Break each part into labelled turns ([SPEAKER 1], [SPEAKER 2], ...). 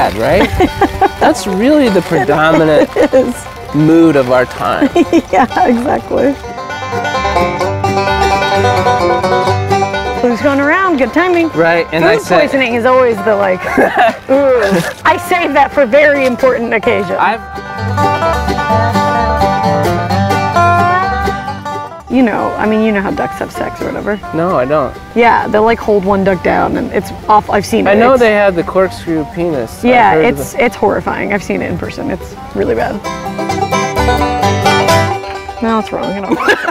[SPEAKER 1] This is even sad, right? That's really the predominant mood of our time.
[SPEAKER 2] yeah, exactly. Who's going around? Good timing.
[SPEAKER 1] Right, and
[SPEAKER 2] Food
[SPEAKER 1] I said,
[SPEAKER 2] poisoning is always the like. ooh. I save that for very important occasions.
[SPEAKER 1] I've
[SPEAKER 2] you know, I mean, you know how ducks have sex or whatever.
[SPEAKER 1] no, I don't.
[SPEAKER 2] Yeah, they'll like hold one duck down, and it's off. I've seen it.
[SPEAKER 1] I know
[SPEAKER 2] It's-
[SPEAKER 1] they have the corkscrew penis.
[SPEAKER 2] Yeah, it's it's horrifying. I've seen it in person. It's really bad. No, it's wrong. I don't.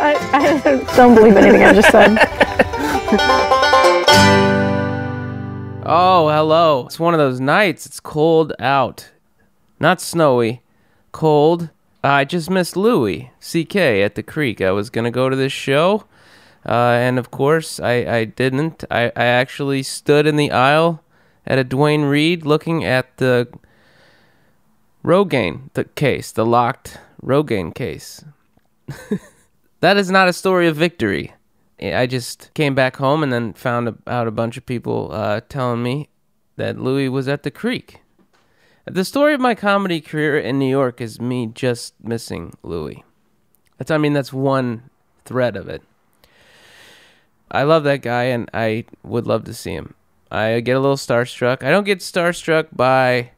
[SPEAKER 2] I, I don't believe anything I just said.
[SPEAKER 1] Oh, hello. It's one of those nights. It's cold out. Not snowy, cold. I just missed Louis CK at the creek. I was going to go to this show. Uh, and of course, I, I didn't. I, I actually stood in the aisle at a Duane Reade looking at the Rogaine the case, the locked Rogaine case. that is not a story of victory. I just came back home and then found out a bunch of people uh, telling me that Louis was at the creek. The story of my comedy career in New York is me just missing Louis. That's I mean that's one thread of it. I love that guy and I would love to see him. I get a little starstruck. I don't get starstruck by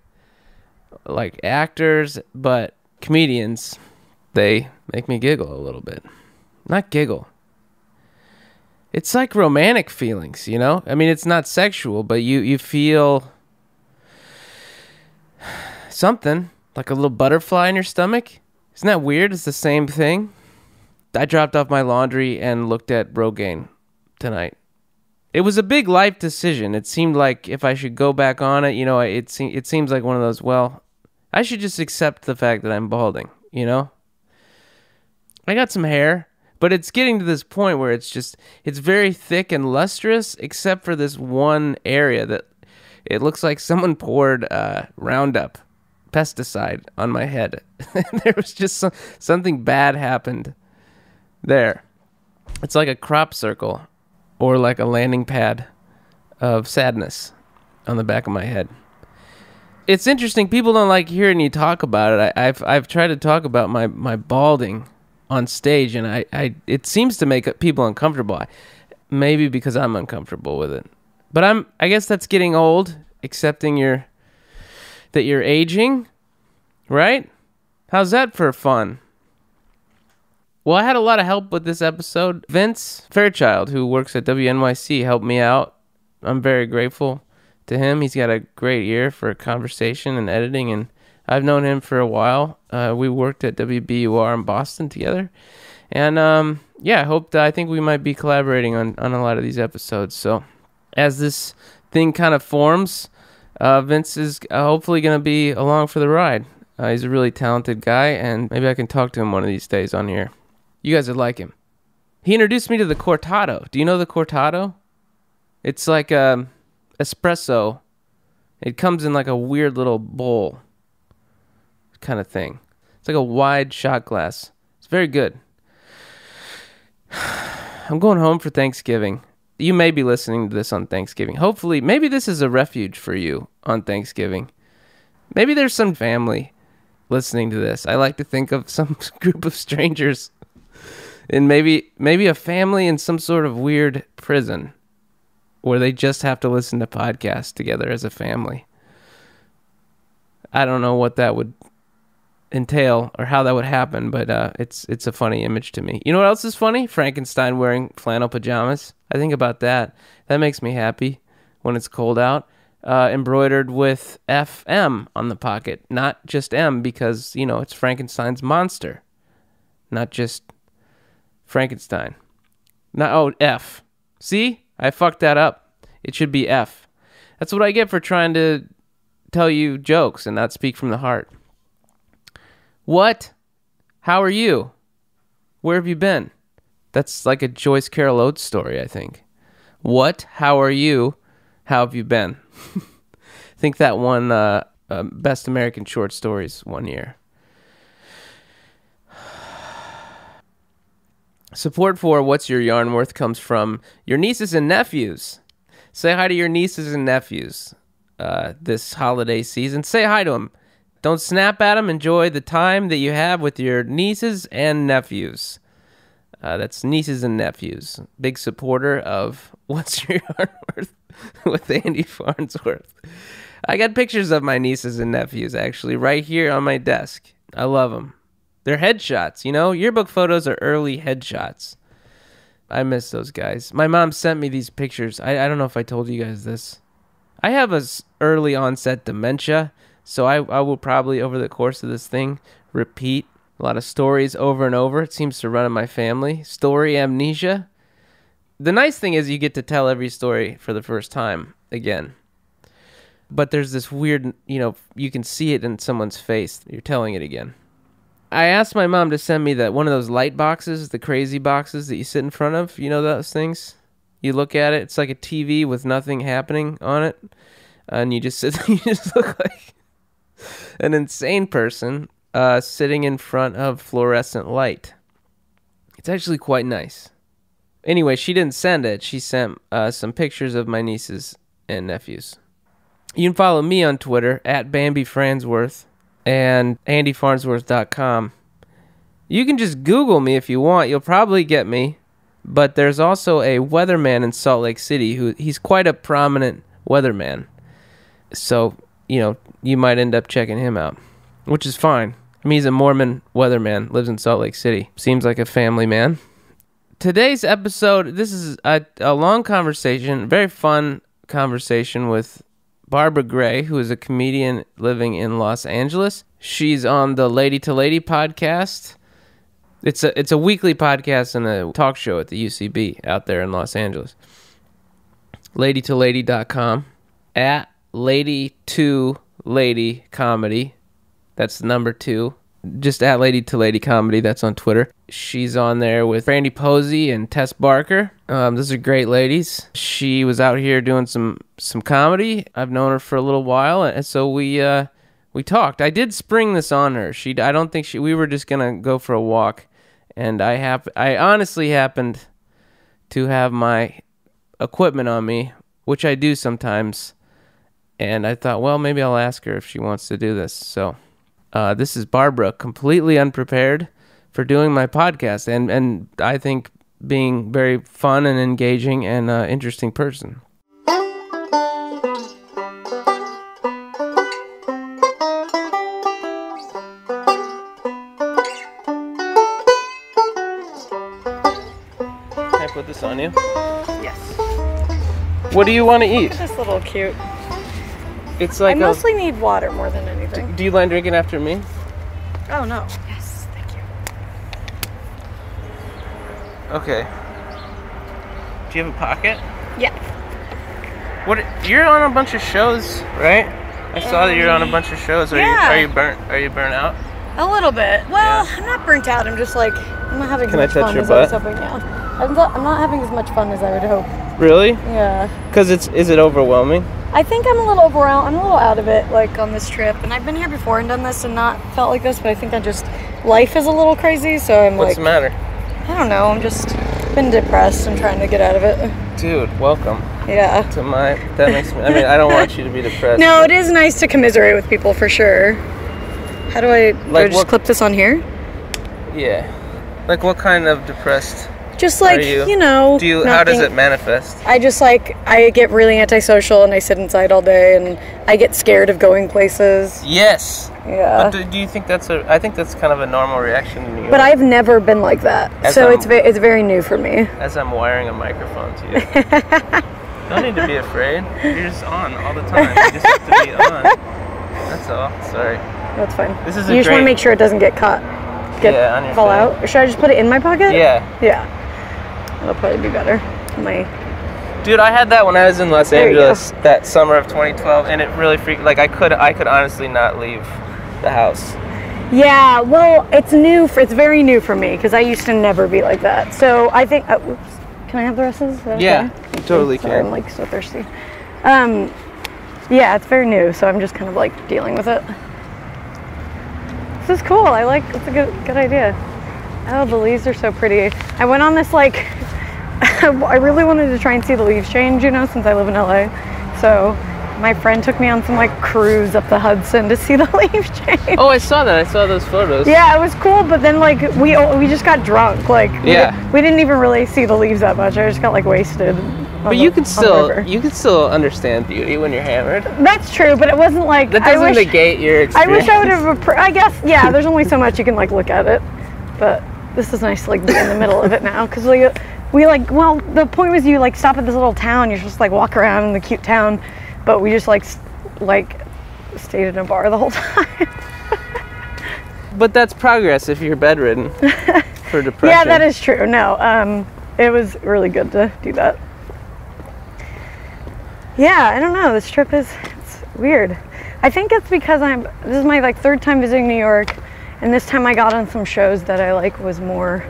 [SPEAKER 1] like actors, but comedians, they make me giggle a little bit. Not giggle. It's like romantic feelings, you know? I mean, it's not sexual, but you you feel something, like a little butterfly in your stomach. Isn't that weird? It's the same thing. I dropped off my laundry and looked at Rogaine tonight. It was a big life decision. It seemed like if I should go back on it, you know, it se- it seems like one of those, well, I should just accept the fact that I'm balding, you know? I got some hair, but it's getting to this point where it's just it's very thick and lustrous except for this one area that it looks like someone poured uh, Roundup pesticide on my head. there was just some, something bad happened there. It's like a crop circle or like a landing pad of sadness on the back of my head. It's interesting. People don't like hearing you talk about it. I, I've I've tried to talk about my, my balding on stage, and I, I it seems to make people uncomfortable. I- Maybe because I'm uncomfortable with it, but I'm I guess that's getting old. Accepting your that you're aging, right? How's that for fun? Well, I had a lot of help with this episode. Vince Fairchild, who works at WNYC, helped me out. I'm very grateful to him. He's got a great ear for conversation and editing, and I've known him for a while. Uh, we worked at WBUR in Boston together, and um, yeah, I hope that I think we might be collaborating on on a lot of these episodes. So, as this thing kind of forms, uh, Vince is uh, hopefully going to be along for the ride. Uh, he's a really talented guy, and maybe I can talk to him one of these days on here. You guys would like him. He introduced me to the cortado. Do you know the cortado? It's like um, espresso. It comes in like a weird little bowl kind of thing. It's like a wide shot glass. It's very good. I'm going home for Thanksgiving. You may be listening to this on Thanksgiving. Hopefully, maybe this is a refuge for you on Thanksgiving. Maybe there's some family listening to this. I like to think of some group of strangers and maybe maybe a family in some sort of weird prison where they just have to listen to podcasts together as a family. I don't know what that would entail or how that would happen, but uh, it's it's a funny image to me. You know what else is funny? Frankenstein wearing flannel pajamas. I think about that. That makes me happy when it's cold out. Uh, embroidered with FM on the pocket, not just M because you know it's Frankenstein's monster, not just Frankenstein. Not oh F. See, I fucked that up. It should be F. That's what I get for trying to tell you jokes and not speak from the heart. What? How are you? Where have you been? That's like a Joyce Carol Oates story, I think. What? How are you? How have you been? I think that won uh, uh, Best American Short Stories one year. Support for What's Your Yarn Worth comes from your nieces and nephews. Say hi to your nieces and nephews. uh, this holiday season. Say hi to them. Don't snap at them. Enjoy the time that you have with your nieces and nephews. Uh, that's nieces and nephews. Big supporter of What's Your Heart Worth with Andy Farnsworth. I got pictures of my nieces and nephews actually right here on my desk. I love them. They're headshots, you know? Yearbook photos are early headshots. I miss those guys. My mom sent me these pictures. I, I don't know if I told you guys this. I have a early onset dementia, so I, I will probably over the course of this thing repeat a lot of stories over and over. It seems to run in my family. Story amnesia. The nice thing is you get to tell every story for the first time again. But there's this weird, you know, you can see it in someone's face. You're telling it again. I asked my mom to send me that one of those light boxes, the crazy boxes that you sit in front of. You know those things? You look at it, it's like a TV with nothing happening on it, and you just sit. You just look like an insane person uh, sitting in front of fluorescent light. It's actually quite nice. Anyway, she didn't send it. She sent uh, some pictures of my nieces and nephews. You can follow me on Twitter at Bambi Farnsworth and AndyFarnsworth.com. You can just Google me if you want. You'll probably get me. But there's also a weatherman in Salt Lake City who he's quite a prominent weatherman. So, you know, you might end up checking him out, which is fine. I mean, he's a Mormon weatherman, lives in Salt Lake City. Seems like a family man. Today's episode, this is a, a long conversation, very fun conversation with Barbara Gray, who is a comedian living in Los Angeles. She's on the Lady to Lady podcast. It's a it's a weekly podcast and a talk show at the UCB out there in Los Angeles. LadyToLady.com at Lady to Lady Comedy. That's number two. Just at Lady to Lady Comedy. That's on Twitter. She's on there with Brandie Posey and Tess Barker. Um, those are great ladies. She was out here doing some some comedy. I've known her for a little while, and so we uh, we talked. I did spring this on her. She I don't think she. We were just gonna go for a walk, and I hap- I honestly happened to have my equipment on me, which I do sometimes. And I thought, well, maybe I'll ask her if she wants to do this. So, uh, this is Barbara, completely unprepared for doing my podcast, and and I think being very fun and engaging and uh, interesting person. Can I put this on you?
[SPEAKER 2] Yes.
[SPEAKER 1] What do you want to eat?
[SPEAKER 2] This little cute.
[SPEAKER 1] It's
[SPEAKER 2] I
[SPEAKER 1] like a.
[SPEAKER 2] mostly need water more than anything.
[SPEAKER 1] Do you mind drinking after me?
[SPEAKER 2] Oh no. Yes, thank you.
[SPEAKER 1] Okay. Do you have a pocket?
[SPEAKER 2] Yeah.
[SPEAKER 1] What? You're on a bunch of shows, right? I saw that you're on a um, bunch of shows. Are
[SPEAKER 2] yeah.
[SPEAKER 1] you are you burnt? Are you burnt out?
[SPEAKER 2] A little bit. Well,
[SPEAKER 1] Yeah.
[SPEAKER 2] I'm not burnt out. I'm just like I'm not having
[SPEAKER 1] Can
[SPEAKER 2] as
[SPEAKER 1] I touch
[SPEAKER 2] fun
[SPEAKER 1] your
[SPEAKER 2] as I was
[SPEAKER 1] butt?
[SPEAKER 2] hoping. Yeah. I'm not, I'm not having as much fun as I would hope.
[SPEAKER 1] Really?
[SPEAKER 2] Yeah.
[SPEAKER 1] Because it's is it overwhelming?
[SPEAKER 2] I think I'm a little overwhelmed. I'm a little out of it, like on this trip. And I've been here before and done this and not felt like this, but I think I just life is a little crazy. So I'm
[SPEAKER 1] What's
[SPEAKER 2] like,
[SPEAKER 1] the matter,
[SPEAKER 2] I don't know. I'm just been depressed and trying to get out of it.
[SPEAKER 1] dude? Welcome
[SPEAKER 2] Yeah.
[SPEAKER 1] to my. That makes me. I mean, I don't want you to be depressed.
[SPEAKER 2] No, it is nice to commiserate with people for sure. How do I, do I
[SPEAKER 1] Like
[SPEAKER 2] just
[SPEAKER 1] what-
[SPEAKER 2] clip this on here?
[SPEAKER 1] Yeah. Like what kind of depressed?
[SPEAKER 2] Just like,
[SPEAKER 1] you?
[SPEAKER 2] you, know.
[SPEAKER 1] Do you? How does it manifest?
[SPEAKER 2] I just like, I get really antisocial and I sit inside all day and I get scared of going places.
[SPEAKER 1] Yes.
[SPEAKER 2] Yeah.
[SPEAKER 1] But do, do you think that's a? I think that's kind of a normal reaction in you.
[SPEAKER 2] But I've never been like that.
[SPEAKER 1] As
[SPEAKER 2] so
[SPEAKER 1] I'm-
[SPEAKER 2] it's, it's very new for me.
[SPEAKER 1] as I'm wiring a microphone to you. Don't need to be afraid. You're just on all the time. You just have to be on. That's all. Sorry.
[SPEAKER 2] That's fine.
[SPEAKER 1] This is a
[SPEAKER 2] you just want to make sure it doesn't get caught. Get
[SPEAKER 1] Yeah, on your
[SPEAKER 2] fall
[SPEAKER 1] thing.
[SPEAKER 2] out. Or should I just put it in my pocket?
[SPEAKER 1] Yeah.
[SPEAKER 2] Yeah. That'll probably be better. My
[SPEAKER 1] Dude, I had that when I was in Los
[SPEAKER 2] There.
[SPEAKER 1] Angeles that summer of 2012, and it really freaked. Like I could, I could honestly not leave the house.
[SPEAKER 2] Yeah, well, it's new. For, it's very new for me because I used to never be like that. So I think. Uh, whoops. Can I have the rest of this? Is that
[SPEAKER 1] Yeah, you totally
[SPEAKER 2] Sorry,
[SPEAKER 1] can.
[SPEAKER 2] I'm like so thirsty. Um, yeah, it's very new, so I'm just kind of like dealing with it. This is cool. I like. It's a good good idea. Oh, the leaves are so pretty. I went on this like. I really wanted to try and see the leaves change, you know, since I live in LA. So my friend took me on some like cruise up the Hudson to see the leaves change.
[SPEAKER 1] Oh, I saw that. I saw those photos.
[SPEAKER 2] Yeah, it was cool, but then like we we just got drunk. Like we,
[SPEAKER 1] Yeah.
[SPEAKER 2] di- we didn't even really see the leaves that much. I just got like wasted.
[SPEAKER 1] But you can still you can still understand beauty when you're hammered.
[SPEAKER 2] That's true, but it wasn't like
[SPEAKER 1] That
[SPEAKER 2] I
[SPEAKER 1] doesn't
[SPEAKER 2] wish.
[SPEAKER 1] negate your
[SPEAKER 2] I wish I would have. I guess yeah. There's only so much you can like look at it, but this is nice to like be in the middle of it now because like we like well the point was you like stop at this little town. You're supposed to like walk around in the cute town, but we just like like stayed in a bar the whole time.
[SPEAKER 1] But that's progress if you're bedridden for depression.
[SPEAKER 2] yeah, that is true. No, um, it was really good to do that. Yeah, I don't know. This trip is it's weird. I think it's because I'm. This is my like third time visiting New York, and this time I got on some shows that I like was more,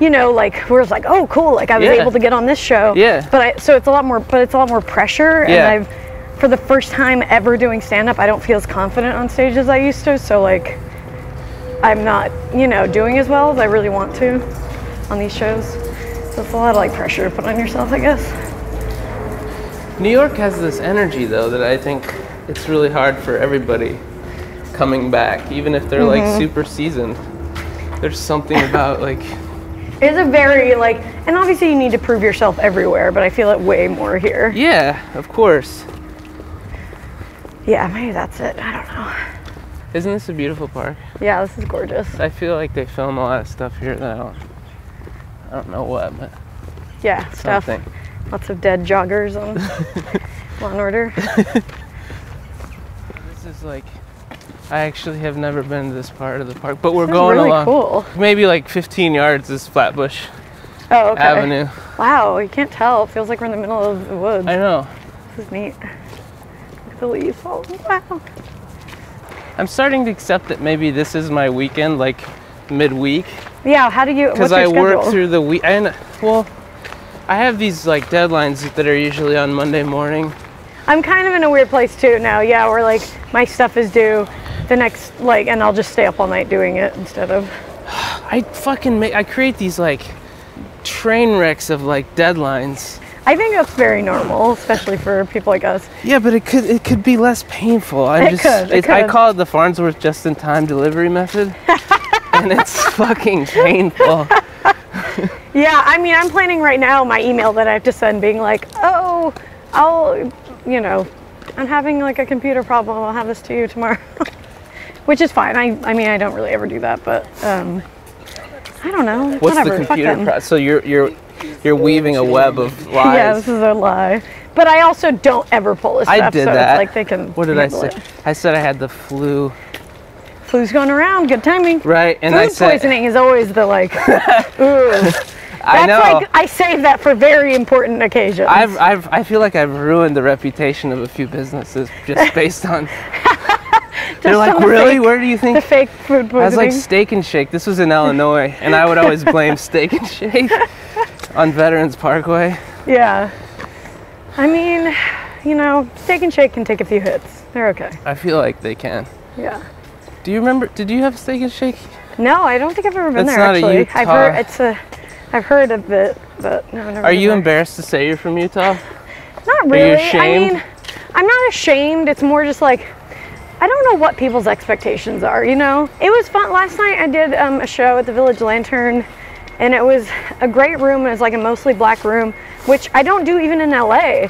[SPEAKER 2] you know, like where it's like, oh, cool, like I was
[SPEAKER 1] Yeah.
[SPEAKER 2] able to get on this show.
[SPEAKER 1] Yeah.
[SPEAKER 2] But I so it's a lot more, but it's a lot more pressure,
[SPEAKER 1] Yeah.
[SPEAKER 2] and I've, for the first time ever doing stand up, I don't feel as confident on stage as I used to. So like, I'm not, you know, doing as well as I really want to on these shows. So it's a lot of like pressure to put on yourself, I guess.
[SPEAKER 1] New York has this energy though that I think it's really hard for everybody coming back, even if they're
[SPEAKER 2] Mm-hmm.
[SPEAKER 1] like super seasoned. There's something about like
[SPEAKER 2] It's a very like, and obviously you need to prove yourself everywhere, but I feel it way more here.
[SPEAKER 1] yeah, of course.
[SPEAKER 2] Yeah, maybe that's it. I don't know.
[SPEAKER 1] Isn't this a beautiful park?
[SPEAKER 2] Yeah, this is gorgeous.
[SPEAKER 1] I feel like they film a lot of stuff here that I don't I don't know what, but
[SPEAKER 2] Yeah, stuff.
[SPEAKER 1] something.
[SPEAKER 2] Lots of dead joggers on Law and Order.
[SPEAKER 1] This is like I actually have never been to this part of the park, but we're
[SPEAKER 2] This
[SPEAKER 1] going
[SPEAKER 2] really
[SPEAKER 1] along.
[SPEAKER 2] cool.
[SPEAKER 1] Maybe like 15 yards is Flatbush
[SPEAKER 2] Oh, okay.
[SPEAKER 1] Avenue.
[SPEAKER 2] Wow, you can't tell. It feels like we're in the middle of the woods.
[SPEAKER 1] I know.
[SPEAKER 2] This is neat. Look at the leaves. Oh, wow.
[SPEAKER 1] I'm starting to accept that maybe this is my weekend, like midweek,
[SPEAKER 2] Yeah, how do you?
[SPEAKER 1] because I work through the week. And well, I have these like deadlines that are usually on Monday morning.
[SPEAKER 2] I'm kind of in a weird place too now. Yeah, where like my stuff is due the next like, and I'll just stay up all night doing it instead of.
[SPEAKER 1] I fucking make. I create these like train wrecks of like deadlines.
[SPEAKER 2] I think that's very normal, especially for people like us.
[SPEAKER 1] Yeah, but it could it could be less painful. I'm just
[SPEAKER 2] could, it
[SPEAKER 1] I
[SPEAKER 2] could.
[SPEAKER 1] call it the Farnsworth just in time delivery method. and it's fucking painful.
[SPEAKER 2] Yeah, I mean, I'm planning right now my email that I have to send, being like, oh, I'll, you know, I'm having like a computer problem. I'll have this to you tomorrow, which is fine. I, I mean, I don't really ever do that, but um, I don't know.
[SPEAKER 1] What's
[SPEAKER 2] Whatever.
[SPEAKER 1] the computer pro- so you're you're you're weaving a web of lies.
[SPEAKER 2] Yeah, this is a lie. But I also don't ever pull this
[SPEAKER 1] I
[SPEAKER 2] stuff,
[SPEAKER 1] did
[SPEAKER 2] so
[SPEAKER 1] that.
[SPEAKER 2] it's like they can.
[SPEAKER 1] What did I
[SPEAKER 2] handle
[SPEAKER 1] say?
[SPEAKER 2] it.
[SPEAKER 1] I said I had the flu.
[SPEAKER 2] Flu's going around. Good timing.
[SPEAKER 1] Right, and
[SPEAKER 2] Food
[SPEAKER 1] I said
[SPEAKER 2] poisoning is always the like. ooh.
[SPEAKER 1] I
[SPEAKER 2] That's
[SPEAKER 1] know.
[SPEAKER 2] like I save that for very important occasions.
[SPEAKER 1] I've, I've, I feel like I've ruined the reputation of a few businesses just based on. They're like, really?
[SPEAKER 2] fake-
[SPEAKER 1] Where do you think?
[SPEAKER 2] the fake food
[SPEAKER 1] I was like Steak and Shake. This was in Illinois, and I would always blame Steak and Shake on Veterans Parkway.
[SPEAKER 2] Yeah. I mean, you know, Steak and Shake can take a few hits. They're okay.
[SPEAKER 1] I feel like they can.
[SPEAKER 2] Yeah.
[SPEAKER 1] Do you remember? Did you have Steak and Shake?
[SPEAKER 2] No, I don't think I've ever been
[SPEAKER 1] That's
[SPEAKER 2] there
[SPEAKER 1] not a
[SPEAKER 2] actually. I've heard
[SPEAKER 1] Utah-
[SPEAKER 2] it's a I've heard of it, but no, I've never
[SPEAKER 1] Are you
[SPEAKER 2] there.
[SPEAKER 1] embarrassed to say you're from Utah?
[SPEAKER 2] Not really.
[SPEAKER 1] ashamed?
[SPEAKER 2] I mean, I'm not ashamed. It's more just like I don't know what people's expectations are. You know, it was fun. Last night I did um, a show at the Village Lantern, and it was a great room. It was like a mostly black room, which I don't do even in LA.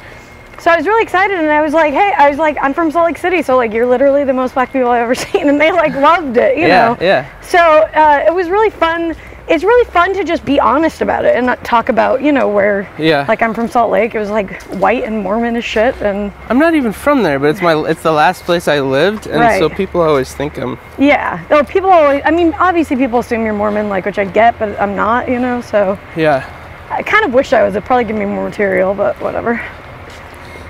[SPEAKER 2] So I was really excited, and I was like, "Hey, I was like, I'm from Salt Lake City, so like, you're literally the most black people I've ever seen," and they like loved it. You
[SPEAKER 1] yeah,
[SPEAKER 2] know.
[SPEAKER 1] yeah.
[SPEAKER 2] So uh, it was really fun. It's really fun to just be honest about it and not talk about, you know, where.
[SPEAKER 1] Yeah.
[SPEAKER 2] Like I'm from Salt Lake. It was like white and Mormon as shit, and
[SPEAKER 1] I'm not even from there, but it's my it's the last place I lived, and so people always think I'm.
[SPEAKER 2] yeah. Though people always, I mean, obviously people assume you're Mormon, like which I get, but I'm not, you know. So
[SPEAKER 1] Yeah.
[SPEAKER 2] I kind of wish I was. It'd probably give me more material, but whatever.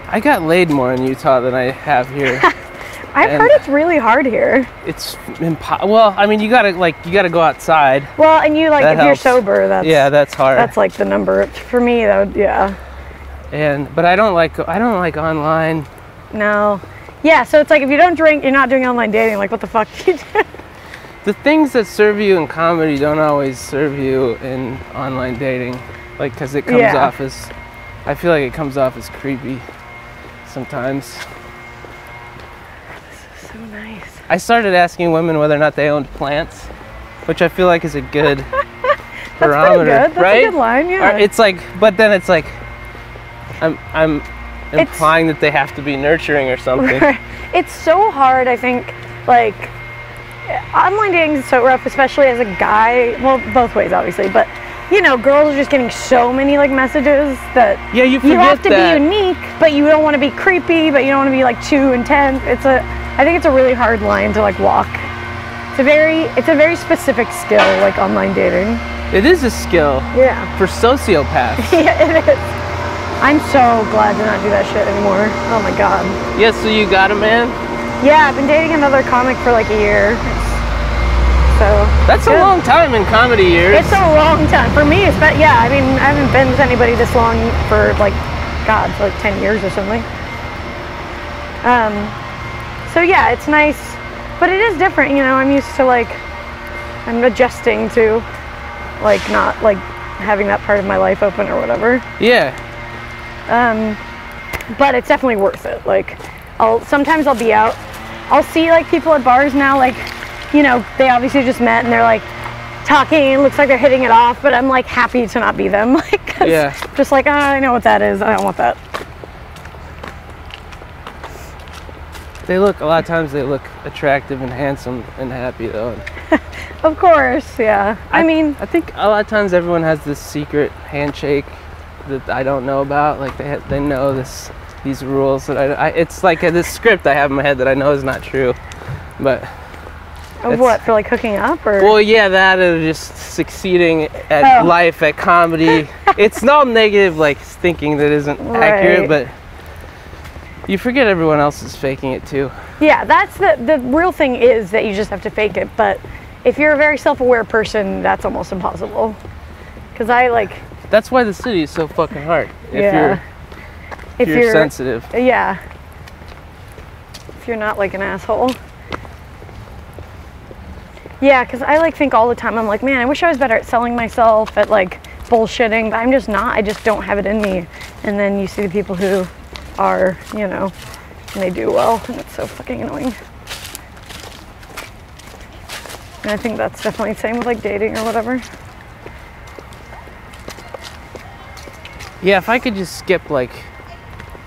[SPEAKER 1] I got laid more in Utah than I have here.
[SPEAKER 2] I've
[SPEAKER 1] And-
[SPEAKER 2] heard it's really hard here.
[SPEAKER 1] it's impo- well, I mean, you gotta like you gotta go outside.
[SPEAKER 2] Well, and you like
[SPEAKER 1] That
[SPEAKER 2] if you're sober, that's
[SPEAKER 1] Yeah, that's hard.
[SPEAKER 2] that's like the number for me. That would yeah.
[SPEAKER 1] and but I don't like I don't like online.
[SPEAKER 2] No. Yeah, so it's like if you don't drink, you're not doing online dating. Like, what the fuck do you do?
[SPEAKER 1] The things that serve you in comedy don't always serve you in online dating, like because it comes
[SPEAKER 2] Yeah.
[SPEAKER 1] off as. I feel like it comes off as creepy sometimes. I started asking women whether or not they owned plants, which I feel like is a good
[SPEAKER 2] That's
[SPEAKER 1] barometer,
[SPEAKER 2] good. That's
[SPEAKER 1] right?
[SPEAKER 2] a good line, yeah.
[SPEAKER 1] It's like, but then it's like, I'm I'm implying that they have to be nurturing or something.
[SPEAKER 2] it's so hard, I think, like online dating is so rough, especially as a guy. Well, both ways, obviously, but you know, girls are just getting so many like messages that
[SPEAKER 1] Yeah, you
[SPEAKER 2] you have to
[SPEAKER 1] that.
[SPEAKER 2] be unique, but you don't want to be creepy, but you don't want to be like too intense. It's a, I think it's a really hard line to like walk. It's a very, it's a very specific skill, like online dating.
[SPEAKER 1] It is a skill
[SPEAKER 2] Yeah,
[SPEAKER 1] for sociopaths.
[SPEAKER 2] yeah, it is. I'm so glad to not do that shit anymore. Oh my god.
[SPEAKER 1] yeah, so you got a man?
[SPEAKER 2] Yeah, I've been dating another comic for like a year. So
[SPEAKER 1] That's a long time in comedy years.
[SPEAKER 2] It's a long time for me. It's been, yeah. I mean, I haven't been with anybody this long for like, God, for like ten years or something. Um, so yeah, it's nice, but it is different. You know, I'm used to like, I'm adjusting to, like, not like having that part of my life open or whatever.
[SPEAKER 1] yeah.
[SPEAKER 2] Um, but it's definitely worth it. Like, I'll sometimes I'll be out. I'll see like people at bars now, like, you know, they obviously just met and they're like talking. It looks like they're hitting it off, but I'm like happy to not be them. Like,
[SPEAKER 1] Yeah.
[SPEAKER 2] just like "Ah, I know what that is. I don't want that.
[SPEAKER 1] They look a lot of times they look attractive and handsome and happy though.
[SPEAKER 2] Of course, yeah. I, mean,
[SPEAKER 1] I think a lot of times everyone has this secret handshake that I don't know about. Like they they know this these rules that I, I it's like a, this script I have in my head that I know is not true. But
[SPEAKER 2] of what for like hooking up or
[SPEAKER 1] well, yeah, that or just succeeding at
[SPEAKER 2] Oh.
[SPEAKER 1] life at comedy. it's not negative like thinking that isn't accurate, but you forget everyone else is faking it too.
[SPEAKER 2] yeah. That's the the real thing is that you just have to fake it. But if you're a very self-aware person, that's almost impossible. Because I like,
[SPEAKER 1] That's why the city is so fucking hard. If
[SPEAKER 2] yeah.
[SPEAKER 1] you're
[SPEAKER 2] if
[SPEAKER 1] you're, sensitive.
[SPEAKER 2] Yeah. If you're not like an asshole. Yeah, because I like think all the time, I'm like, man, I wish I was better at selling myself, at like bullshitting, but I'm just not. I just don't have it in me. And then you see the people who are, you know, and they do well, and it's so fucking annoying. And I think that's definitely the same with like dating or whatever.
[SPEAKER 1] Yeah, if I could just skip like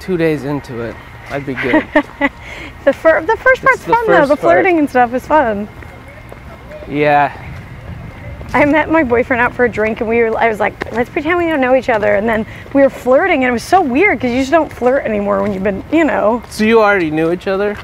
[SPEAKER 1] two days into it, I'd be good.
[SPEAKER 2] The, fir- the first part's fun though. The
[SPEAKER 1] part.
[SPEAKER 2] flirting and stuff is fun.
[SPEAKER 1] yeah.
[SPEAKER 2] I met my boyfriend out for a drink and we were I was like, let's pretend we don't know each other and then we were flirting and it was so weird because you just don't flirt anymore when you've been you know.
[SPEAKER 1] So you already knew each other,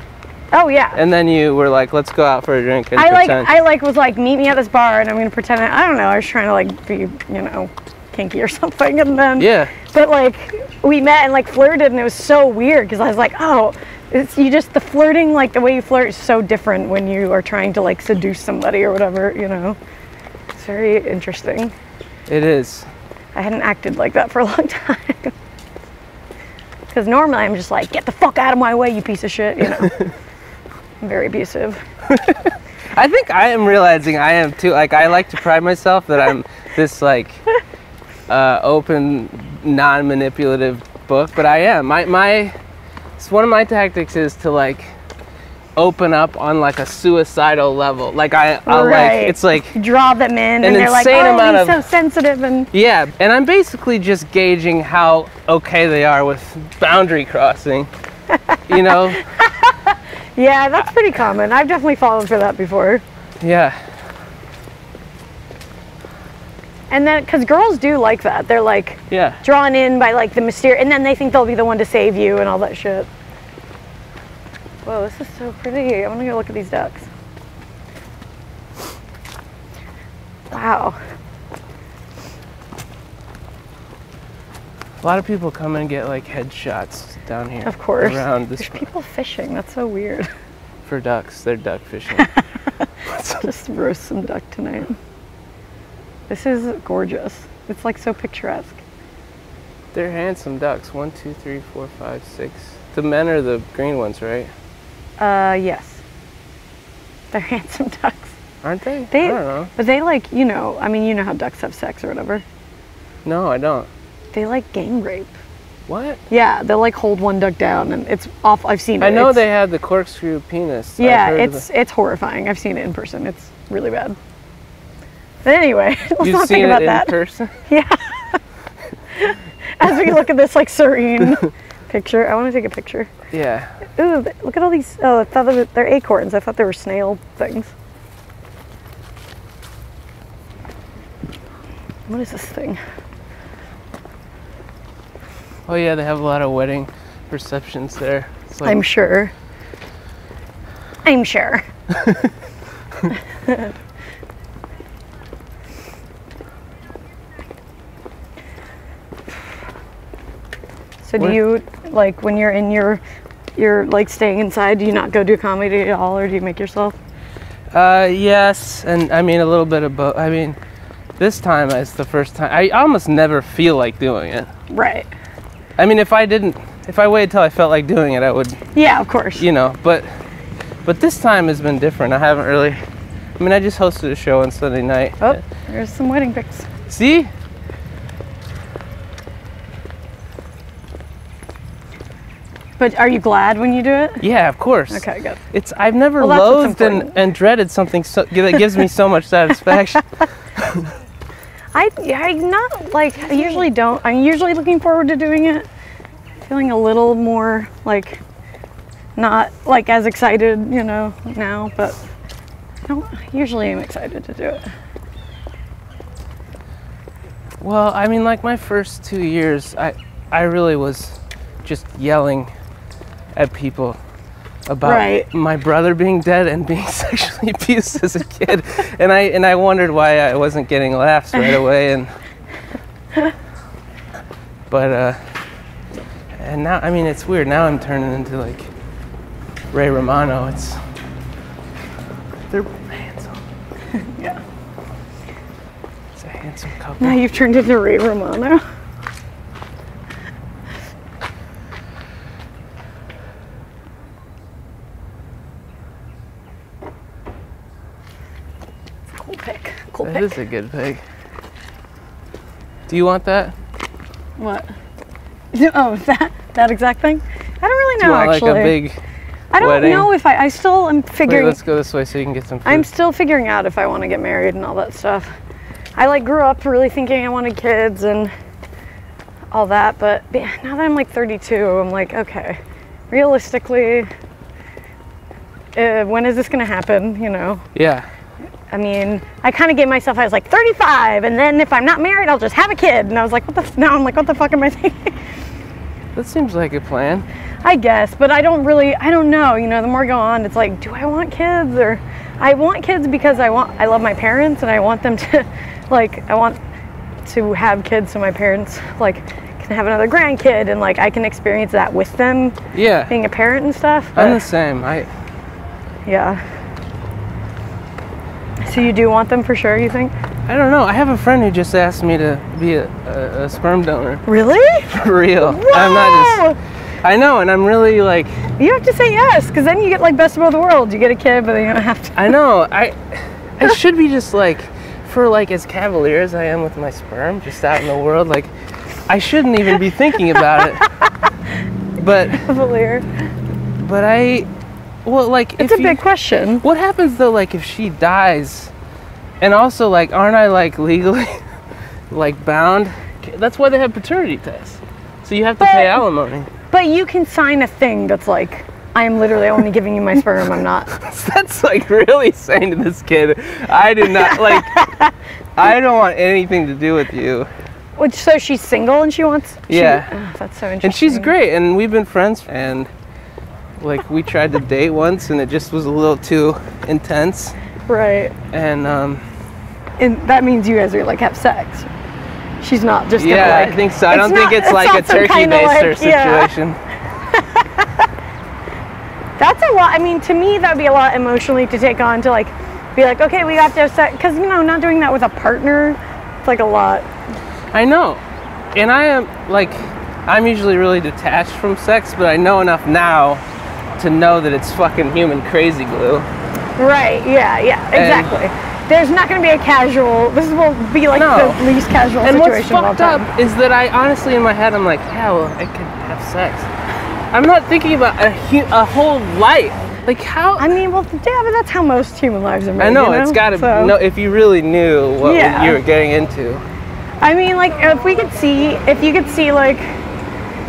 [SPEAKER 2] Oh yeah.
[SPEAKER 1] and then you were like, "Let's go out for a drink and
[SPEAKER 2] I like
[SPEAKER 1] pretend."
[SPEAKER 2] I like was like, meet me at this bar and I'm gonna pretend I, I don't know, I was trying to like be, you know, kinky or something and then
[SPEAKER 1] yeah,
[SPEAKER 2] but like we met and like flirted and it was so weird because I was like, oh, it's you just the flirting like the way you flirt is so different when you are trying to like seduce somebody or whatever, you know. It's very interesting.
[SPEAKER 1] it is.
[SPEAKER 2] I hadn't acted like that for a long time. Because normally I'm just like, get the fuck out of my way, you piece of shit, you know. I'm very abusive.
[SPEAKER 1] I think I am realizing I am too. Like I like to pride myself that I'm this like uh, open, non-manipulative book, but I am. My my. It's one of my tactics is to like open up on like a suicidal level. Like I, I'll
[SPEAKER 2] Right.
[SPEAKER 1] like it's like
[SPEAKER 2] Draw them in,
[SPEAKER 1] An
[SPEAKER 2] and they're like, oh, he's
[SPEAKER 1] of-
[SPEAKER 2] so sensitive, and
[SPEAKER 1] Yeah, and I'm basically just gauging how okay they are with boundary crossing. you know?
[SPEAKER 2] yeah, that's pretty common. I've definitely fallen for that before.
[SPEAKER 1] Yeah.
[SPEAKER 2] And then, because girls do like that, they're like
[SPEAKER 1] Yeah.
[SPEAKER 2] drawn in by like the mysterious, and then they think they'll be the one to save you and all that shit. Whoa, this is so pretty. I want to go look at these ducks. Wow.
[SPEAKER 1] A lot of people come and get like headshots down here.
[SPEAKER 2] Of course.
[SPEAKER 1] Around this
[SPEAKER 2] There's people fishing. That's so weird.
[SPEAKER 1] for ducks. They're duck fishing.
[SPEAKER 2] Let's just roast some duck tonight. This is gorgeous. It's like so picturesque.
[SPEAKER 1] They're handsome ducks. One, two, three, four, five, six. The men are the green ones, right?
[SPEAKER 2] Uh, yes. They're handsome ducks.
[SPEAKER 1] Aren't they?
[SPEAKER 2] They,
[SPEAKER 1] I don't know.
[SPEAKER 2] but they like, you know, I mean, you know how ducks have sex or whatever.
[SPEAKER 1] No, I don't.
[SPEAKER 2] They like gang rape.
[SPEAKER 1] What?
[SPEAKER 2] Yeah, they'll like hold one duck down, and it's awful. I've seen it.
[SPEAKER 1] I know
[SPEAKER 2] It's-
[SPEAKER 1] they have the corkscrew penis.
[SPEAKER 2] Yeah, it's
[SPEAKER 1] it.
[SPEAKER 2] it's horrifying. I've seen it in person. It's really bad. But anyway, let's
[SPEAKER 1] You've
[SPEAKER 2] not think
[SPEAKER 1] it
[SPEAKER 2] about
[SPEAKER 1] in
[SPEAKER 2] that.
[SPEAKER 1] person.
[SPEAKER 2] As we look at this like serene picture, I want to take a picture.
[SPEAKER 1] Yeah.
[SPEAKER 2] Ooh, look at all these. Oh, I thought they were, they're acorns. I thought they were snail things. What is this thing?
[SPEAKER 1] Oh yeah, they have a lot of wedding receptions there. It's like,
[SPEAKER 2] I'm sure. I'm sure. so do you like when you're in your you're like staying inside, do you not go do comedy at all or do you make yourself?
[SPEAKER 1] Uh, yes, and I mean a little bit of both. I mean, this time is the first time. I almost never feel like doing it.
[SPEAKER 2] Right.
[SPEAKER 1] I mean, if I didn't, if I waited till I felt like doing it, I would,
[SPEAKER 2] Yeah, of course.
[SPEAKER 1] you know. But, but this time has been different. I haven't really. I mean, I just hosted a show on Sunday night.
[SPEAKER 2] Oh, there's some wedding pics.
[SPEAKER 1] See?
[SPEAKER 2] But are you glad when you do it?
[SPEAKER 1] Yeah, of course.
[SPEAKER 2] Okay, good.
[SPEAKER 1] It's I've never
[SPEAKER 2] Well,
[SPEAKER 1] loathed and, and dreaded something so, that gives me so much satisfaction.
[SPEAKER 2] I I'm not like I usually don't. I'm usually looking forward to doing it. Feeling a little more like not like as excited, you know, now, but I don't usually am excited to do it.
[SPEAKER 1] Well, I mean, like my first two years, I, I really was just yelling at people about
[SPEAKER 2] Right.
[SPEAKER 1] my brother being dead and being sexually abused as a kid, and I and I wondered why I wasn't getting laughs right away, and but uh, and now I mean it's weird. Now I'm turning into like Ray Romano. It's they're handsome.
[SPEAKER 2] Yeah.
[SPEAKER 1] It's a handsome couple.
[SPEAKER 2] Now you've turned into Ray Romano. Cool pick. Cool
[SPEAKER 1] That
[SPEAKER 2] pick.
[SPEAKER 1] is a good pig. Do you want that?
[SPEAKER 2] What? Oh, that that exact thing? I don't really
[SPEAKER 1] Do you
[SPEAKER 2] know
[SPEAKER 1] want
[SPEAKER 2] actually.
[SPEAKER 1] like a big?
[SPEAKER 2] I don't
[SPEAKER 1] wedding?
[SPEAKER 2] know if I. I still am
[SPEAKER 1] Wait,
[SPEAKER 2] figuring.
[SPEAKER 1] let's go this way so you can get some food.
[SPEAKER 2] I'm still figuring out if I want to get married and all that stuff. I like grew up really thinking I wanted kids and all that, but now that I'm like 32, I'm like, okay, realistically, uh, when is this gonna happen? You know,
[SPEAKER 1] yeah.
[SPEAKER 2] I mean, I kind of gave myself, I was like 35, and then if I'm not married, I'll just have a kid. And I was like, what the? F-? Now I'm like, what the fuck am I thinking?
[SPEAKER 1] That seems like a plan.
[SPEAKER 2] I guess, but I don't really, I don't know. You know, the more I go on, it's like, do I want kids or I want kids because I want, I love my parents and I want them to, like, I want to have kids so my parents, like, can have another grandkid and, like, I can experience that with them
[SPEAKER 1] Yeah.
[SPEAKER 2] being a parent and stuff.
[SPEAKER 1] I'm the same. I
[SPEAKER 2] yeah. So you do want them for sure, you think?
[SPEAKER 1] I don't know. I have a friend who just asked me to be a, a, a sperm donor
[SPEAKER 2] Really?
[SPEAKER 1] for real. I'm not just. I know, and I'm really like.
[SPEAKER 2] You have to say yes, because then you get like best of both worlds. You get a kid, but then you don't have to.
[SPEAKER 1] I know. I. I should be just like, for like as cavalier as I am with my sperm, just out in the world. Like, I shouldn't even be thinking about it. But
[SPEAKER 2] Cavalier.
[SPEAKER 1] but I. Well, like
[SPEAKER 2] It's
[SPEAKER 1] if
[SPEAKER 2] a
[SPEAKER 1] you-
[SPEAKER 2] big question.
[SPEAKER 1] What happens though, like if she dies, and also like, aren't I like legally, like bound? That's why they have paternity tests. So you have to pay alimony.
[SPEAKER 2] But you can sign a thing that's like, I am literally only giving you my sperm. I'm not.
[SPEAKER 1] That's like really saying to this kid, I do not like. I don't want anything to do with you.
[SPEAKER 2] Which so she's single and she wants. she-
[SPEAKER 1] Yeah.
[SPEAKER 2] Ah, that's so interesting.
[SPEAKER 1] And she's great, and we've been friends. And like we tried to date once, and it just was a little too intense.
[SPEAKER 2] Right.
[SPEAKER 1] And um,
[SPEAKER 2] And that means you guys are like have sex. She's not just gonna,
[SPEAKER 1] yeah,
[SPEAKER 2] like,
[SPEAKER 1] I think so. I don't
[SPEAKER 2] not-
[SPEAKER 1] think it's, like a turkey baster
[SPEAKER 2] like- yeah.
[SPEAKER 1] situation.
[SPEAKER 2] That's a lot. I mean, to me, that'd be a lot emotionally to take on to like be like, okay, we have to have sex, because you know, not doing that with a partner, it's like a lot.
[SPEAKER 1] I know. And I am like I'm usually really detached from sex, but I know enough now to know that it's fucking human crazy glue.
[SPEAKER 2] Right. Yeah. Yeah.
[SPEAKER 1] And-
[SPEAKER 2] Exactly. there's not going to be a casual. This will be like
[SPEAKER 1] No.
[SPEAKER 2] the least casual
[SPEAKER 1] And what's
[SPEAKER 2] situation all
[SPEAKER 1] fucked up is that I honestly, in my head, I'm like, yeah, well, I could have sex. I'm not thinking about a, hu- a whole life. Like how?
[SPEAKER 2] I mean, well, yeah, but that's how most human lives are made.
[SPEAKER 1] I know,
[SPEAKER 2] you
[SPEAKER 1] it's got to
[SPEAKER 2] So-
[SPEAKER 1] no. If you really knew what
[SPEAKER 2] Yeah.
[SPEAKER 1] you were getting into,
[SPEAKER 2] I mean, like, if we could see, if you could see, like,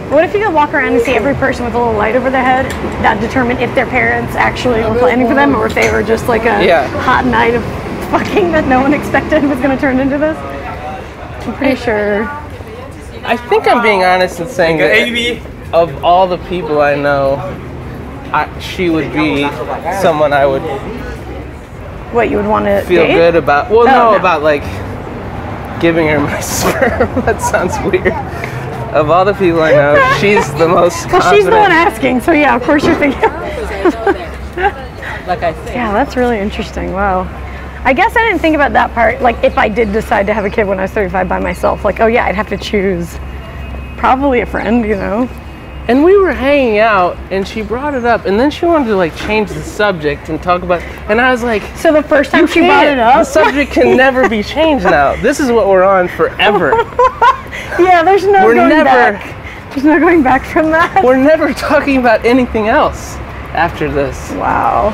[SPEAKER 2] what if you could walk around and see every person with a little light over their head? That determine if their parents actually were planning for them, or if they were just like a
[SPEAKER 1] Yeah.
[SPEAKER 2] hot night of fucking that no one expected was going to turn into this. I'm pretty sure.
[SPEAKER 1] I think I'm being honest in saying that of all the people I know, I, she would be someone I would
[SPEAKER 2] What you would want to
[SPEAKER 1] feel
[SPEAKER 2] date?
[SPEAKER 1] good about. Well,
[SPEAKER 2] Oh,
[SPEAKER 1] no,
[SPEAKER 2] no.
[SPEAKER 1] about like giving her my sperm. that sounds weird. Of all the people I know, she's the most
[SPEAKER 2] Well, she's the one asking, so yeah, of course you're thinking.
[SPEAKER 1] Like I said.
[SPEAKER 2] Yeah, that's really interesting. Wow. I guess I didn't think about that part. Like, if I did decide to have a kid when I was 35 by myself, like, oh yeah, I'd have to choose probably a friend, you know?
[SPEAKER 1] And we were hanging out, and she brought it up, and then she wanted to like change the subject and talk about. And I was like,
[SPEAKER 2] So the first time she brought it up,
[SPEAKER 1] The subject can never be changed now. This is what we're on forever.
[SPEAKER 2] yeah, there's no
[SPEAKER 1] We're
[SPEAKER 2] going
[SPEAKER 1] never-
[SPEAKER 2] back. There's no going back from that.
[SPEAKER 1] We're never talking about anything else after this.
[SPEAKER 2] Wow.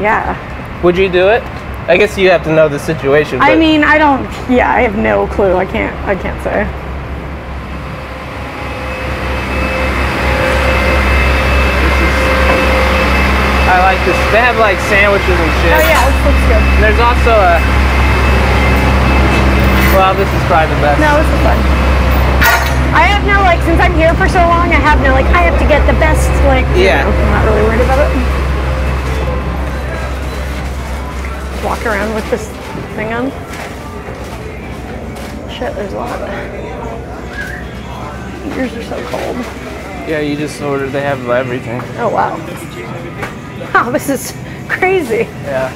[SPEAKER 2] Yeah.
[SPEAKER 1] Would you do it? I guess you have to know the situation.
[SPEAKER 2] I mean, I don't. Yeah, I have no clue. I can't. I can't say.
[SPEAKER 1] I like this. They have like sandwiches and shit.
[SPEAKER 2] Oh yeah, this looks good.
[SPEAKER 1] And there's also a. Well, this is probably the best.
[SPEAKER 2] No, this is fun. I have no like since I'm here for so long. I have no like I have to get the best like. you
[SPEAKER 1] Yeah.
[SPEAKER 2] know, I'm not really worried about it. Walk around with this thing on. Shit, there's a lot. Ears are so cold.
[SPEAKER 1] Yeah, you just ordered. They have everything.
[SPEAKER 2] Oh wow. Wow, this is crazy.
[SPEAKER 1] Yeah.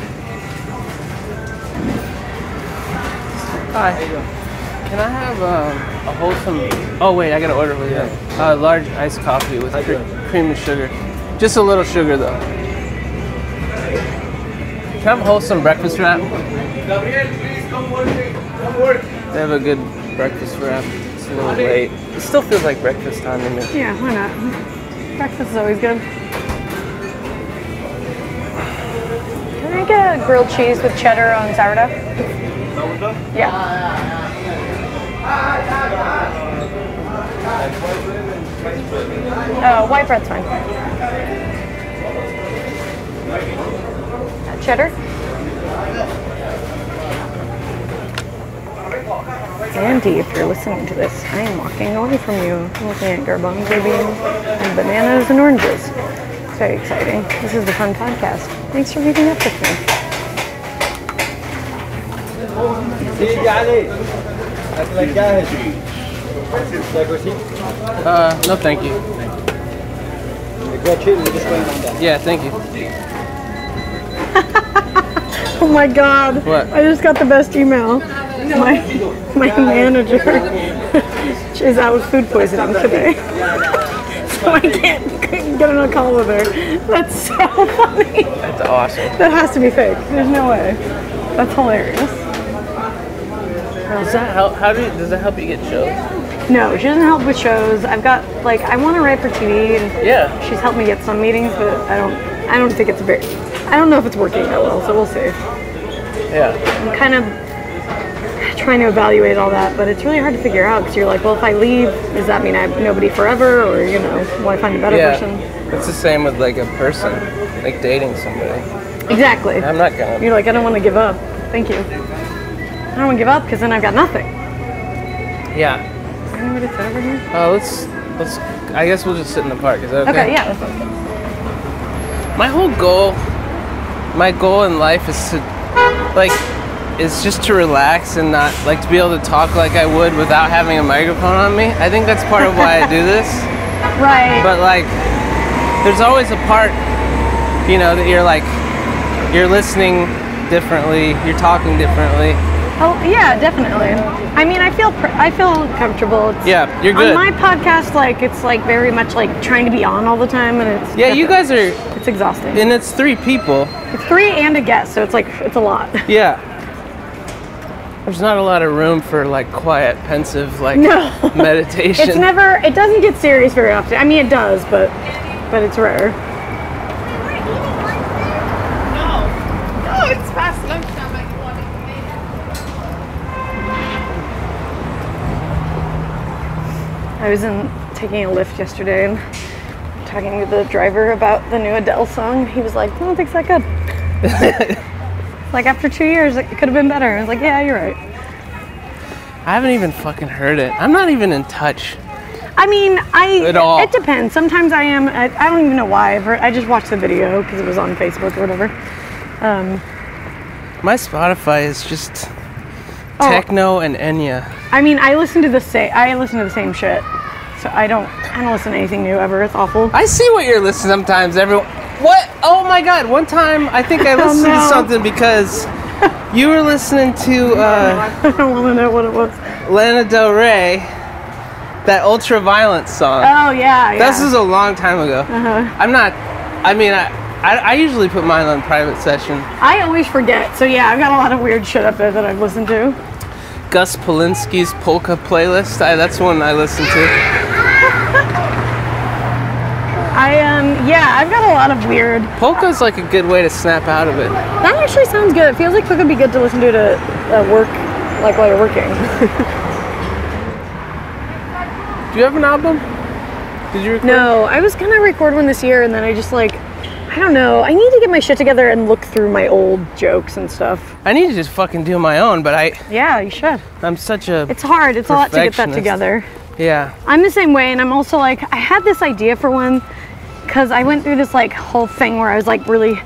[SPEAKER 1] Hi. Can I have um, a wholesome? Oh wait, I gotta order with you. A large iced coffee with cre- cream and sugar. Just a little sugar though. Can I have a wholesome breakfast wrap? Gabrielle, please come work. Come work. They have a good breakfast wrap. It's a little late. It still feels like breakfast time to me.
[SPEAKER 2] Yeah, why not? Breakfast is always good. Get a grilled cheese with cheddar on sourdough? Yeah. Uh, white bread's fine. Uh, cheddar? Andy, if you're listening to this, I am walking away from you, looking at garbanzo beans and bananas and oranges. Very exciting. This is the fun podcast. Thanks for meeting up with me.
[SPEAKER 1] Uh, no, thank you. Yeah, thank you.
[SPEAKER 2] Oh my god.
[SPEAKER 1] What?
[SPEAKER 2] I just got the best email. My my manager is out with food poisoning today. So I can't, couldn't get on a call with her. That's so funny.
[SPEAKER 1] That's awesome.
[SPEAKER 2] That has to be fake. There's no way. That's hilarious.
[SPEAKER 1] Does that help? How do you, does that help you get shows?
[SPEAKER 2] No, she doesn't help with shows. I've got like I want to write for TV and
[SPEAKER 1] Yeah.
[SPEAKER 2] she's helped me get some meetings, but I don't I don't think it's very I don't know if it's working that well, so we'll see.
[SPEAKER 1] Yeah.
[SPEAKER 2] I'm kind of trying to evaluate all that, but it's really hard to figure out because you're like, well, if I leave, does that mean I have nobody forever, or you know, will I find a better
[SPEAKER 1] Yeah.
[SPEAKER 2] person?
[SPEAKER 1] It's the same with like a person, like dating somebody.
[SPEAKER 2] Exactly.
[SPEAKER 1] I'm not gonna.
[SPEAKER 2] You're like, I don't want to give up. Thank you. I don't want to give up because then I've got nothing.
[SPEAKER 1] Yeah.
[SPEAKER 2] Anybody sit over here?
[SPEAKER 1] Uh, let's let's. I guess we'll just sit in the park. Is that okay?
[SPEAKER 2] Okay, yeah. That's
[SPEAKER 1] My whole goal, my goal in life is to, like, is just to relax and not like to be able to talk like I would without having a microphone on me. I think that's part of why I do this.
[SPEAKER 2] right.
[SPEAKER 1] But like, there's always a part, you know, that you're like, you're listening differently, you're talking differently,
[SPEAKER 2] Oh yeah, definitely. I mean, I feel pr- I feel comfortable. It's,
[SPEAKER 1] Yeah, you're good.
[SPEAKER 2] On my podcast, like it's like very much like trying to be on all the time, and it's
[SPEAKER 1] Yeah, you guys are,
[SPEAKER 2] It's exhausting.
[SPEAKER 1] and it's three people.
[SPEAKER 2] It's three and a guest, so it's like it's a lot.
[SPEAKER 1] Yeah. There's not a lot of room for like quiet, pensive, like
[SPEAKER 2] No.
[SPEAKER 1] meditation.
[SPEAKER 2] It's never. It doesn't get serious very often. I mean, it does, but but it's rare.
[SPEAKER 3] No. No, it's past lunchtime. but you want to eat
[SPEAKER 2] I was in taking a Lyft yesterday and talking to the driver about the new Adele song. He was like, "I don't think it's that good." like after two years, it could have been better. I was like, "Yeah, you're right."
[SPEAKER 1] I haven't even fucking heard it. I'm not even in touch.
[SPEAKER 2] I mean, I
[SPEAKER 1] At all.
[SPEAKER 2] it depends. Sometimes I am. I, I don't even know why. I've heard, I just watched the video because it was on Facebook or whatever. Um,
[SPEAKER 1] My Spotify is just
[SPEAKER 2] Oh.
[SPEAKER 1] techno and Enya.
[SPEAKER 2] I mean, I listen to the same. I listen to the same shit. So I don't. I don't listen to anything new ever. It's awful.
[SPEAKER 1] I see what you're listening sometimes. Everyone, what? Oh my god! One time I think I listened
[SPEAKER 2] Oh, no.
[SPEAKER 1] to something because you were listening to uh,
[SPEAKER 2] I don't want to know what it was.
[SPEAKER 1] Lana Del Rey, that ultra-violent song.
[SPEAKER 2] Oh yeah, yeah.
[SPEAKER 1] This is a long time ago.
[SPEAKER 2] Uh-huh.
[SPEAKER 1] I'm not. I mean, I, I I usually put mine on private session.
[SPEAKER 2] I always forget. So yeah, I've got a lot of weird shit up there that I've listened to.
[SPEAKER 1] Gus Polinski's polka playlist. I, that's one I listen to.
[SPEAKER 2] I um yeah, I've got a lot of weird.
[SPEAKER 1] Polka's like a good way to snap out of it.
[SPEAKER 2] That actually sounds good. It feels like it could be good to listen to to uh, work, like while you're working.
[SPEAKER 1] Do you have an album? Did you record?
[SPEAKER 2] No, I was gonna record one this year, and then I just like, I don't know. I need to get my shit together and look through my old jokes and stuff.
[SPEAKER 1] I need to just fucking do my own, but I
[SPEAKER 2] Yeah, you should.
[SPEAKER 1] I'm such a
[SPEAKER 2] It's hard. It's a lot to get that together.
[SPEAKER 1] yeah.
[SPEAKER 2] I'm the same way, and I'm also like, I had this idea for one because I went through this like whole thing where I was like really,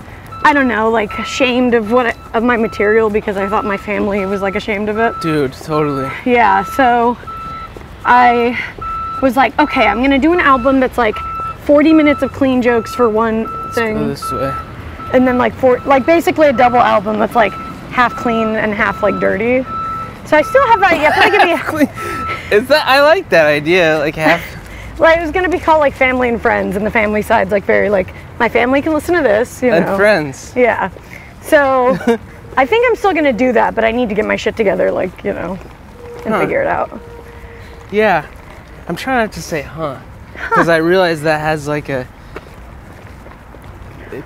[SPEAKER 2] I don't know, like ashamed of what of my material because I thought my family was like ashamed of it.
[SPEAKER 1] Dude, totally.
[SPEAKER 2] Yeah, so I was like, okay, I'm gonna do an album that's like 40 minutes of clean jokes for one
[SPEAKER 1] Go
[SPEAKER 2] thing,
[SPEAKER 1] this way.
[SPEAKER 2] and then like four, like basically a double album that's like half clean and half like dirty. So I still have that idea. I feel like it'd be
[SPEAKER 1] Is that I like that idea? Like half.
[SPEAKER 2] Right, it was gonna be called like family and friends, and the family side's like very like my family can listen to this, you know.
[SPEAKER 1] and friends.
[SPEAKER 2] Yeah. So I think I'm still gonna do that, but I need to get my shit together, like you know, and
[SPEAKER 1] Huh.
[SPEAKER 2] figure it out.
[SPEAKER 1] Yeah. I'm trying not to say huh. Because I realize that has like a.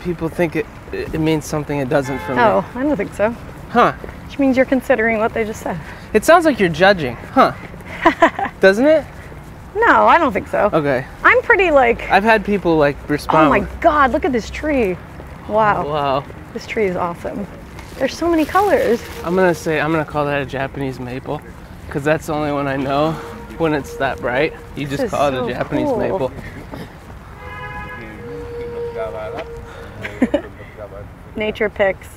[SPEAKER 1] People think it it means something it doesn't for me.
[SPEAKER 2] Oh, I don't think so.
[SPEAKER 1] Huh.
[SPEAKER 2] Which means you're considering what they just said.
[SPEAKER 1] It sounds like you're judging. Huh. Doesn't it?
[SPEAKER 2] No, I don't think so.
[SPEAKER 1] Okay.
[SPEAKER 2] I'm pretty like,
[SPEAKER 1] I've had people like oh respond.
[SPEAKER 2] oh my god, look at this tree. Wow,
[SPEAKER 1] Wow.
[SPEAKER 2] this tree is awesome. There's so many colors.
[SPEAKER 1] I'm gonna say I'm gonna call that a Japanese maple, because that's the only one I know when it's that bright. You just
[SPEAKER 2] is
[SPEAKER 1] call it a Japanese
[SPEAKER 2] cool.
[SPEAKER 1] maple.
[SPEAKER 2] Nature pics.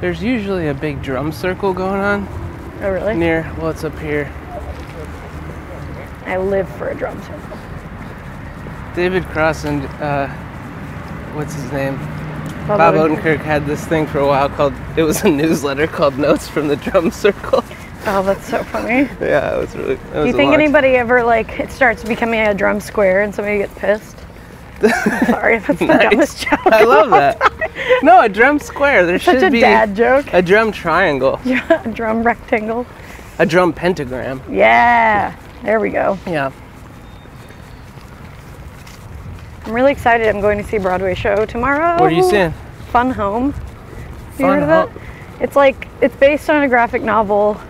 [SPEAKER 1] There's usually a big drum circle going on
[SPEAKER 2] Oh really?
[SPEAKER 1] near. Well, it's up here.
[SPEAKER 2] I live for a drum circle.
[SPEAKER 1] David Cross and uh, what's his name?
[SPEAKER 2] Bob
[SPEAKER 1] Bob
[SPEAKER 2] Odenkirk.
[SPEAKER 1] Had this thing for a while called. It was a newsletter called Notes from the Drum Circle.
[SPEAKER 2] Oh, that's so funny.
[SPEAKER 1] yeah, it was really. It was
[SPEAKER 2] Do you think anybody ever like it starts becoming a drum square and somebody gets pissed? Sorry, if that's the
[SPEAKER 1] Nice.
[SPEAKER 2] dumbest joke.
[SPEAKER 1] I love that. No, a drum square. There
[SPEAKER 2] Such
[SPEAKER 1] should
[SPEAKER 2] a
[SPEAKER 1] be
[SPEAKER 2] dad joke.
[SPEAKER 1] a drum triangle,
[SPEAKER 2] a drum rectangle.
[SPEAKER 1] a drum pentagram.
[SPEAKER 2] Yeah, there we go.
[SPEAKER 1] Yeah.
[SPEAKER 2] I'm really excited. I'm going to see a Broadway show tomorrow.
[SPEAKER 1] What are you seeing?
[SPEAKER 2] Fun Home. Have you heard of it? It's like it's based on a graphic novel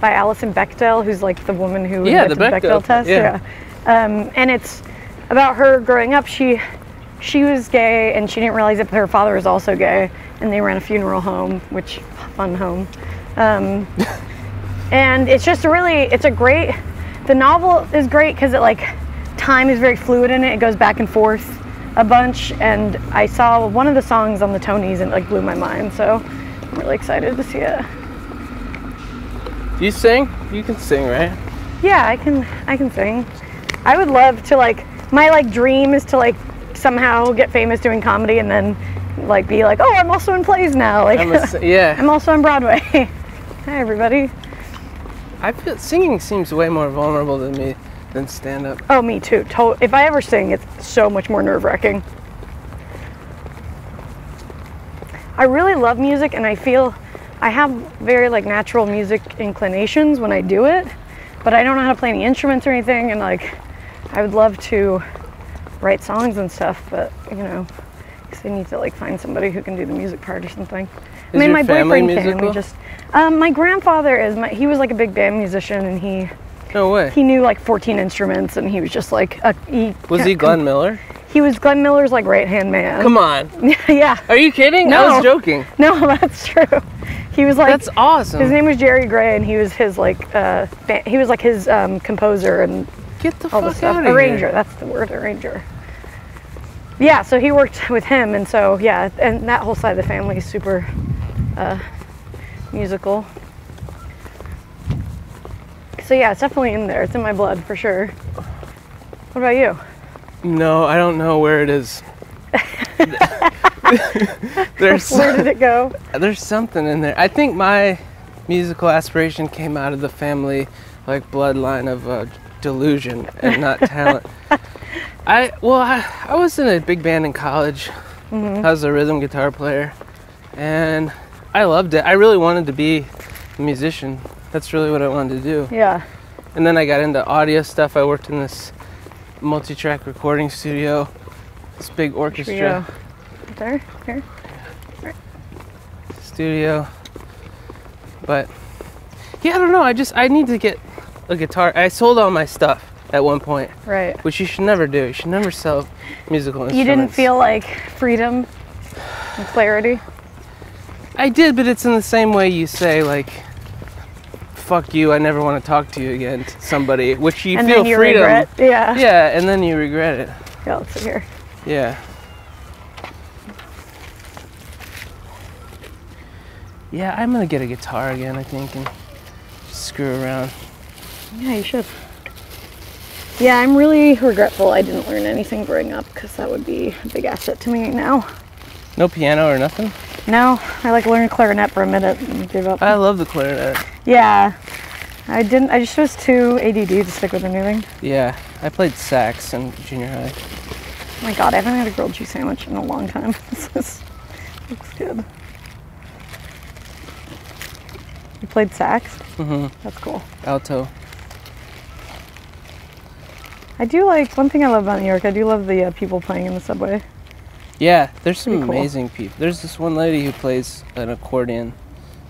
[SPEAKER 2] by Alison Bechdel, who's like the woman who
[SPEAKER 1] Yeah, the Bechdel,
[SPEAKER 2] test.
[SPEAKER 1] yeah.
[SPEAKER 2] Um, and it's about her growing up. She she was gay and she didn't realize it, but her father was also gay, and they ran a funeral home, which fun home. Um, and it's just really it's a great. The novel is great because it like time is very fluid in it. It goes back and forth a bunch, and I saw one of the songs on the Tonys and it like blew my mind. So I'm really excited to see it.
[SPEAKER 1] Do you sing? You can sing, right?
[SPEAKER 2] Yeah, I can I can sing. I would love to like my like dream is to like somehow get famous doing comedy and then like be like, oh, I'm also in plays now. Like,
[SPEAKER 1] I'm a yeah.
[SPEAKER 2] I'm also on Broadway. Hi, everybody.
[SPEAKER 1] I feel singing seems way more vulnerable to me than stand up.
[SPEAKER 2] Oh, me too. To- if I ever sing, it's so much more nerve wracking. I really love music, and I feel I have very like natural music inclinations when I do it, but I don't know how to play any instruments or anything. And like, I would love to write songs and stuff, but you know, 'cause I need to like find somebody who can do the music part or something. I mean, my boyfriend can. We just, um, my grandfather is my. He was like a big band musician, and he
[SPEAKER 1] No way.
[SPEAKER 2] he knew like 14 instruments, and he was just like a. He,
[SPEAKER 1] Was he Glenn Miller?
[SPEAKER 2] He was Glenn Miller's like right hand man.
[SPEAKER 1] Come on.
[SPEAKER 2] yeah.
[SPEAKER 1] Are you kidding?
[SPEAKER 2] No.
[SPEAKER 1] I was joking.
[SPEAKER 2] No, that's true. He was like
[SPEAKER 1] That's awesome.
[SPEAKER 2] his name was Jerry Gray, and he was his like uh, he was like his um, composer and
[SPEAKER 1] Get the
[SPEAKER 2] all the
[SPEAKER 1] fuck
[SPEAKER 2] stuff.
[SPEAKER 1] out of
[SPEAKER 2] Arranger,
[SPEAKER 1] here.
[SPEAKER 2] that's the word, arranger. Yeah, so he worked with him, and so yeah, and that whole side of the family is super uh, musical. So yeah, it's definitely in there. It's in my blood for sure. What about you?
[SPEAKER 1] No, I don't know where it is. there's
[SPEAKER 2] Where did it go?
[SPEAKER 1] there's something in there. I think my musical aspiration came out of the family like bloodline of uh, delusion and not talent. I well, I, I was in a big band in college.
[SPEAKER 2] Mm-hmm.
[SPEAKER 1] I was a rhythm guitar player, and I loved it. I really wanted to be a musician. That's really what I wanted to do.
[SPEAKER 2] Yeah.
[SPEAKER 1] And then I got into audio stuff. I worked in this multi-track recording studio, this big orchestra.
[SPEAKER 2] There, here.
[SPEAKER 1] studio. But yeah, I don't know. I just I need to get a guitar. I sold all my stuff at one point,
[SPEAKER 2] Right.
[SPEAKER 1] which you should never do. You should never sell musical instruments.
[SPEAKER 2] You didn't feel like freedom and clarity?
[SPEAKER 1] I did, but it's in the same way you say like fuck you, I never want to talk to you again to somebody, which you
[SPEAKER 2] and
[SPEAKER 1] feel
[SPEAKER 2] then you
[SPEAKER 1] freedom.
[SPEAKER 2] regret. Yeah.
[SPEAKER 1] Yeah, and then you regret it.
[SPEAKER 2] Yeah, let's see here.
[SPEAKER 1] Yeah. Yeah, I'm gonna get a guitar again, I think, and screw around.
[SPEAKER 2] Yeah, you should. Yeah, I'm really regretful I didn't learn anything growing up because that would be a big asset to me now.
[SPEAKER 1] No piano or nothing?
[SPEAKER 2] No, I like learned clarinet for a minute and gave up.
[SPEAKER 1] I love the clarinet.
[SPEAKER 2] yeah. I didn't, I just was too ADD to stick with anything.
[SPEAKER 1] Yeah, I played sax in junior high.
[SPEAKER 2] Oh my god, I haven't had a grilled cheese sandwich in a long time. this is, looks good. You played sax?
[SPEAKER 1] Mm-hmm.
[SPEAKER 2] That's cool.
[SPEAKER 1] Alto.
[SPEAKER 2] I do like one thing I love about New York. I do love the uh, people playing in the subway.
[SPEAKER 1] Yeah, there's some
[SPEAKER 2] cool.
[SPEAKER 1] amazing people. There's this one lady who plays an accordion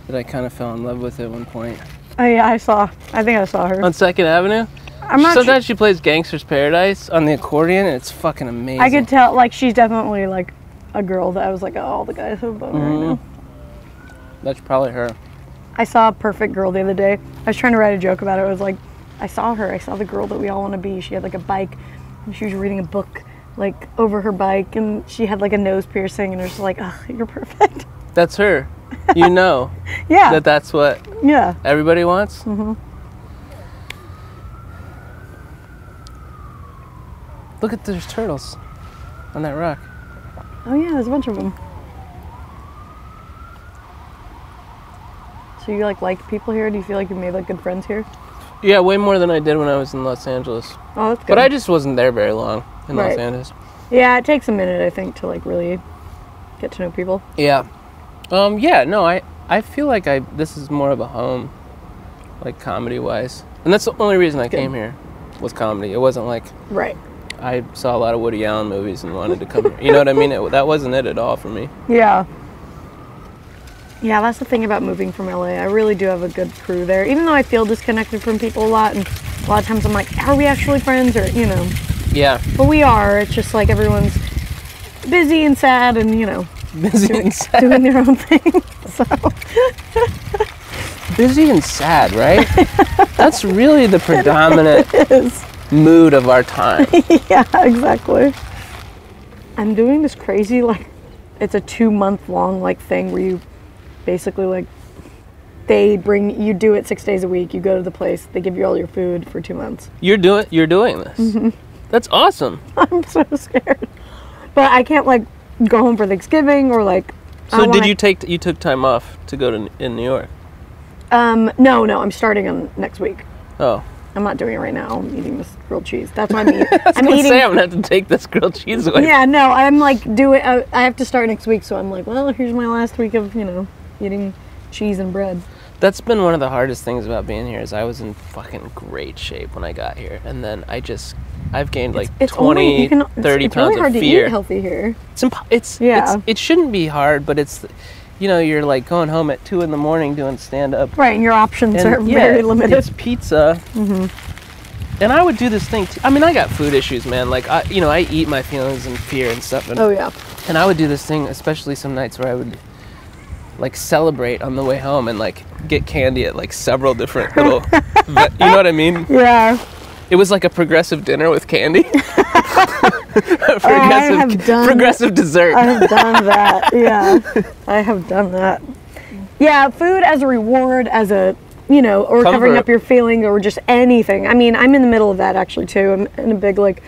[SPEAKER 1] that I kind of fell in love with at one point.
[SPEAKER 2] Oh yeah, I saw. I think I saw her.
[SPEAKER 1] On Second Avenue?
[SPEAKER 2] I'm not.
[SPEAKER 1] Sometimes she plays Gangster's Paradise on the accordion, and it's fucking amazing.
[SPEAKER 2] I could tell. Like she's definitely like a girl that I was like, oh, all the guys have a boner right
[SPEAKER 1] Mhm.
[SPEAKER 2] now.
[SPEAKER 1] That's probably her.
[SPEAKER 2] I saw a perfect girl the other day. I was trying to write a joke about it. It was like, I saw her. I saw the girl that we all want to be. She had like a bike, and she was reading a book like over her bike, and she had like a nose piercing, and it was like, oh, you're perfect.
[SPEAKER 1] That's her. You know
[SPEAKER 2] yeah.
[SPEAKER 1] that that's what
[SPEAKER 2] yeah.
[SPEAKER 1] everybody wants?
[SPEAKER 2] Mm-hmm.
[SPEAKER 1] Look at those turtles on that rock.
[SPEAKER 2] Oh yeah, there's a bunch of them. So you like like people here? Do you feel like you made like good friends here?
[SPEAKER 1] Yeah, way more than I did when I was in Los Angeles.
[SPEAKER 2] Oh, that's good.
[SPEAKER 1] But I just wasn't there very long in Los Angeles.
[SPEAKER 2] yeah, it takes a minute, I think, to like really get to know people.
[SPEAKER 1] Yeah. Um, yeah, no, I, I feel like I this is more of a home, like comedy wise. And that's the only reason I
[SPEAKER 2] Good.
[SPEAKER 1] came here was comedy. It wasn't like
[SPEAKER 2] Right.
[SPEAKER 1] I saw a lot of Woody Allen movies and wanted to come here. You know what I mean? It, that wasn't it at all for me.
[SPEAKER 2] Yeah. Yeah, that's the thing about moving from LA. I really do have a good crew there. Even though I feel disconnected from people a lot, and a lot of times I'm like, are we actually friends? Or, you know,
[SPEAKER 1] Yeah.
[SPEAKER 2] but we are. It's just like everyone's busy and sad and, you know,
[SPEAKER 1] Busy and sad.
[SPEAKER 2] doing their own thing. So,
[SPEAKER 1] Busy and sad, right? That's really the predominant mood of our time.
[SPEAKER 2] yeah, exactly. I'm doing this crazy, like, it's a two month long, like, thing where you basically, like, they bring you do it six days a week. You go to the place, they give you all your food for two months.
[SPEAKER 1] You're doing you're doing this.
[SPEAKER 2] Mm-hmm.
[SPEAKER 1] That's awesome.
[SPEAKER 2] I'm so scared. But I can't like go home for Thanksgiving or like.
[SPEAKER 1] So did
[SPEAKER 2] wanna-
[SPEAKER 1] you take you took time off to go to in New York?
[SPEAKER 2] Um, no, no, I'm starting on next week.
[SPEAKER 1] Oh,
[SPEAKER 2] I'm not doing it right now. I'm eating this grilled cheese. That's why I'm eating.
[SPEAKER 1] I gonna
[SPEAKER 2] eating.
[SPEAKER 1] say I'm gonna have to take this grilled cheese away.
[SPEAKER 2] yeah, no, I'm like doing. Uh, I have to start next week, so I'm like, well, here's my last week of you know eating cheese and bread.
[SPEAKER 1] That's been one of the hardest things about being here is I was in fucking great shape when I got here, and then I just I've gained like
[SPEAKER 2] It's
[SPEAKER 1] 20,
[SPEAKER 2] only, can, it's,
[SPEAKER 1] 30
[SPEAKER 2] it's
[SPEAKER 1] pounds
[SPEAKER 2] really hard
[SPEAKER 1] of
[SPEAKER 2] to
[SPEAKER 1] fear.
[SPEAKER 2] eat healthy here.
[SPEAKER 1] It's impo- it's
[SPEAKER 2] Yeah.
[SPEAKER 1] it's it shouldn't be hard, but it's you know you're like going home at two in the morning doing stand up.
[SPEAKER 2] Right, and your options
[SPEAKER 1] And
[SPEAKER 2] are
[SPEAKER 1] yeah,
[SPEAKER 2] very limited.
[SPEAKER 1] It's pizza. Mm-hmm. And I would do this thing. Too. I mean, I got food issues, man. Like I, you know, I eat my feelings and fear and stuff. And,
[SPEAKER 2] Oh yeah.
[SPEAKER 1] and I would do this thing, especially some nights where I would like celebrate on the way home and like get candy at like several different little. you know what I mean?
[SPEAKER 2] Yeah.
[SPEAKER 1] It was like a progressive dinner with candy. Oh, progressive,
[SPEAKER 2] have done-
[SPEAKER 1] progressive dessert.
[SPEAKER 2] I have done that. Yeah, I have done that. Yeah, food as a reward, as a you know, or covering up your feeling, or just anything. I mean, I'm in the middle of that actually too. I'm in a big like.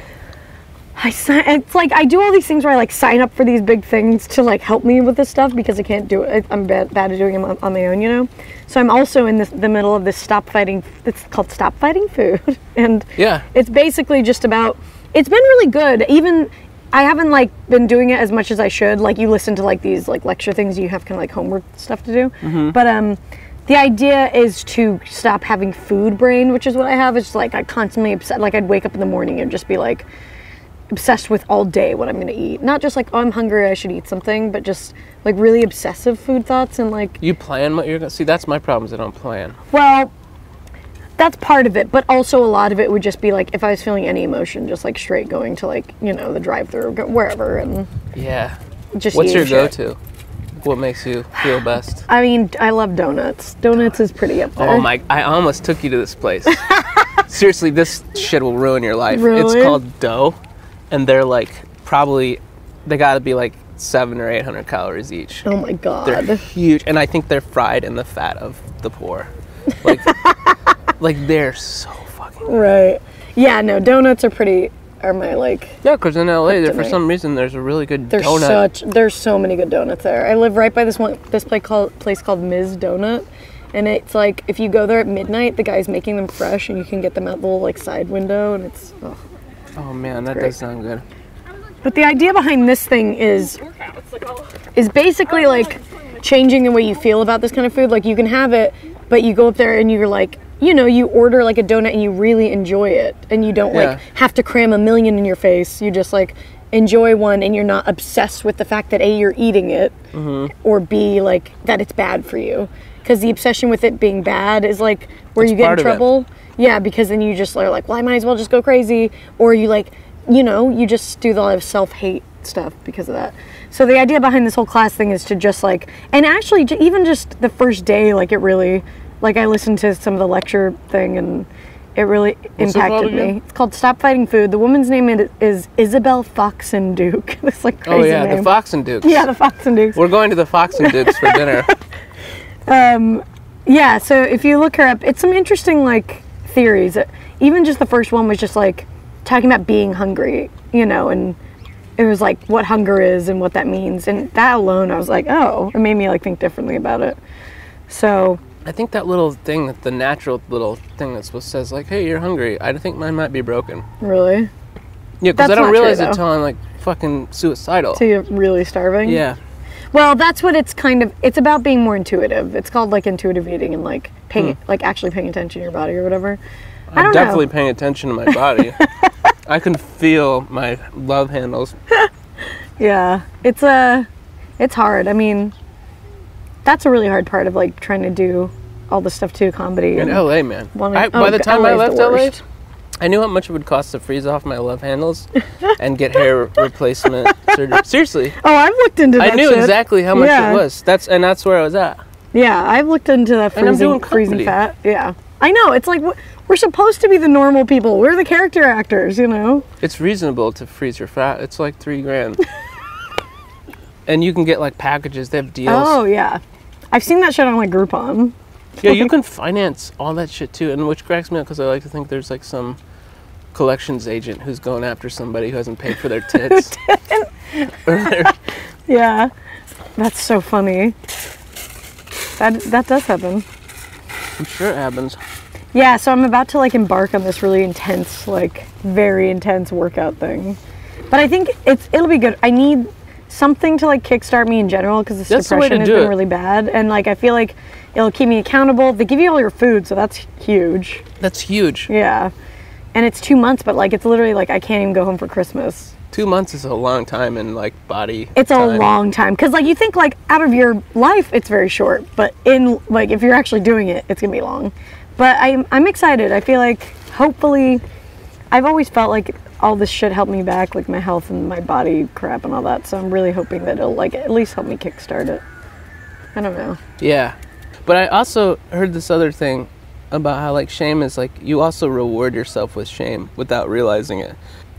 [SPEAKER 2] I sign. It's like I do all these things where I like sign up for these big things to like help me with this stuff because I can't do it. I'm bad, bad at doing them on, on my own, you know. So I'm also in this, the middle of this stop fighting. It's called stop fighting food, and
[SPEAKER 1] yeah.
[SPEAKER 2] it's basically just about it's been really good even i haven't like been doing it as much as i should like you listen to like these like lecture things you have kind of like homework stuff to do but um the idea is to stop having food brain which is what i have it's just like i constantly upset like i'd wake up in the morning and just be like obsessed with all day what i'm going to eat not just like oh i'm hungry i should eat something but just like really obsessive food thoughts and like
[SPEAKER 1] You plan what you're gonna see. That's my problem. Is I don't plan.
[SPEAKER 2] Well, that's part of it, but also a lot of it would just be like if I was feeling any emotion, just like straight going to like you know the drive-through, wherever, and
[SPEAKER 1] Yeah.
[SPEAKER 2] just.
[SPEAKER 1] What's your
[SPEAKER 2] shit.
[SPEAKER 1] go-to? What makes you feel best?
[SPEAKER 2] I mean, I love donuts. Donuts is pretty up there.
[SPEAKER 1] Oh my! I almost took you to this place. Seriously, this shit will ruin your life. It's called dough, and they're like probably they got to be like seven or eight hundred calories each.
[SPEAKER 2] Oh my god, They're
[SPEAKER 1] huge, and I think they're fried in the fat of the poor. Like, like they're so fucking.
[SPEAKER 2] Right. Yeah. No, donuts are pretty. Are my like.
[SPEAKER 1] Yeah, because in LA, there, for some reason, there's a really good
[SPEAKER 2] There's
[SPEAKER 1] donut.
[SPEAKER 2] such. There's so many good donuts there. I live right by this one. This place called place called Ms. Donut. And it's like if you go there at midnight, the guy's making them fresh, and you can get them out the little like side window, and it's. Oh.
[SPEAKER 1] Oh man, that
[SPEAKER 2] great.
[SPEAKER 1] does sound good.
[SPEAKER 2] But the idea behind this thing is is basically like changing the way you feel about this kind of food. Like you can have it, but you go up there and you're like, you know, you order like a donut and you really enjoy it, and you don't
[SPEAKER 1] Yeah.
[SPEAKER 2] like have to cram a million in your face. You just like enjoy one, and you're not obsessed with the fact that a you're eating it, mm-hmm. or b like that it's bad for you. Because the obsession with it being bad is like where
[SPEAKER 1] That's
[SPEAKER 2] you get in
[SPEAKER 1] trouble. it.
[SPEAKER 2] Yeah, because then you just are like, well, I might as well just go crazy, or you like, you know, you just do a lot of self hate stuff because of that. So the idea behind this whole class thing is to just like, and actually, even just the first day, like it really, like I listened to some of the lecture thing and it really
[SPEAKER 1] What's it
[SPEAKER 2] impacted me. It's called Stop Fighting Food. The woman's name is, is Foxen Duke. this like crazy
[SPEAKER 1] Oh yeah,
[SPEAKER 2] name.
[SPEAKER 1] the Fox and Dukes.
[SPEAKER 2] Yeah, the Fox and Dukes.
[SPEAKER 1] We're going to the Fox and Dukes for dinner.
[SPEAKER 2] Um, Yeah, so if you look her up, it's some interesting like theories. Even just the first one was just like talking about being hungry, you know, and it was like what hunger is and what that means. And that alone, I was like, oh, it made me like think differently about it. So
[SPEAKER 1] I think that little thing, that the natural little thing that's supposed says like, "Hey, you're hungry." I think mine might be broken.
[SPEAKER 2] really,
[SPEAKER 1] Yeah, because I don't
[SPEAKER 2] not true,
[SPEAKER 1] realize it until I'm like fucking suicidal.
[SPEAKER 2] so you're really starving.
[SPEAKER 1] Yeah,
[SPEAKER 2] Well, that's what it's kind of. It's about being more intuitive. It's called like intuitive eating and like paying, hmm. like actually paying attention to your body or whatever. I
[SPEAKER 1] I'm
[SPEAKER 2] don't
[SPEAKER 1] definitely
[SPEAKER 2] know.
[SPEAKER 1] paying attention to my body. I can feel my love handles.
[SPEAKER 2] Yeah, it's a, it's hard. I mean, that's a really hard part of like trying to do all the stuff too, comedy.
[SPEAKER 1] In LA, man.
[SPEAKER 2] wanting-
[SPEAKER 1] I, by
[SPEAKER 2] oh,
[SPEAKER 1] the time
[SPEAKER 2] LA
[SPEAKER 1] I left LA. I knew how much it would cost to freeze off my love handles and get hair replacement surgery. Seriously,
[SPEAKER 2] Oh, I've looked into that.
[SPEAKER 1] I knew
[SPEAKER 2] shit.
[SPEAKER 1] exactly how much
[SPEAKER 2] Yeah.
[SPEAKER 1] it was. That's and that's where I was at.
[SPEAKER 2] Yeah, I've looked into that freezing, freezing fat. Yeah, I know. It's like we're supposed to be the normal people. We're the character actors, you know.
[SPEAKER 1] It's reasonable to freeze your fat. It's like three grand. and you can get like packages. They have deals.
[SPEAKER 2] Oh yeah, I've seen that shit on like Groupon.
[SPEAKER 1] Yeah, you can finance all that shit too, and which cracks me up because I like to think there's like some collections agent who's going after somebody who hasn't paid for their tits. their,
[SPEAKER 2] Yeah. That's so funny. That that does happen.
[SPEAKER 1] I'm sure it happens.
[SPEAKER 2] Yeah, so I'm about to like embark on this really intense, like very intense workout thing. But I think it's it'll be good. I need something to like kickstart me in general because this
[SPEAKER 1] That's the
[SPEAKER 2] depression has been
[SPEAKER 1] it.
[SPEAKER 2] really bad, and like I feel like it'll keep me accountable. They give you all your food, so that's huge.
[SPEAKER 1] That's huge.
[SPEAKER 2] Yeah, and it's two months, but like it's literally like I can't even go home for Christmas.
[SPEAKER 1] Two months is a long time in like body.
[SPEAKER 2] It's a long time because like you think like out of your life it's very short, but in like if you're actually doing it, it's gonna be long. But I'm I'm excited. I feel like hopefully, I've always felt like all this shit helped me back, like my health and my body crap and all that. So I'm really hoping that it'll like at least help me kickstart it. I don't know.
[SPEAKER 1] Yeah. But I also heard this other thing about how like shame is like you also reward yourself with shame without realizing it.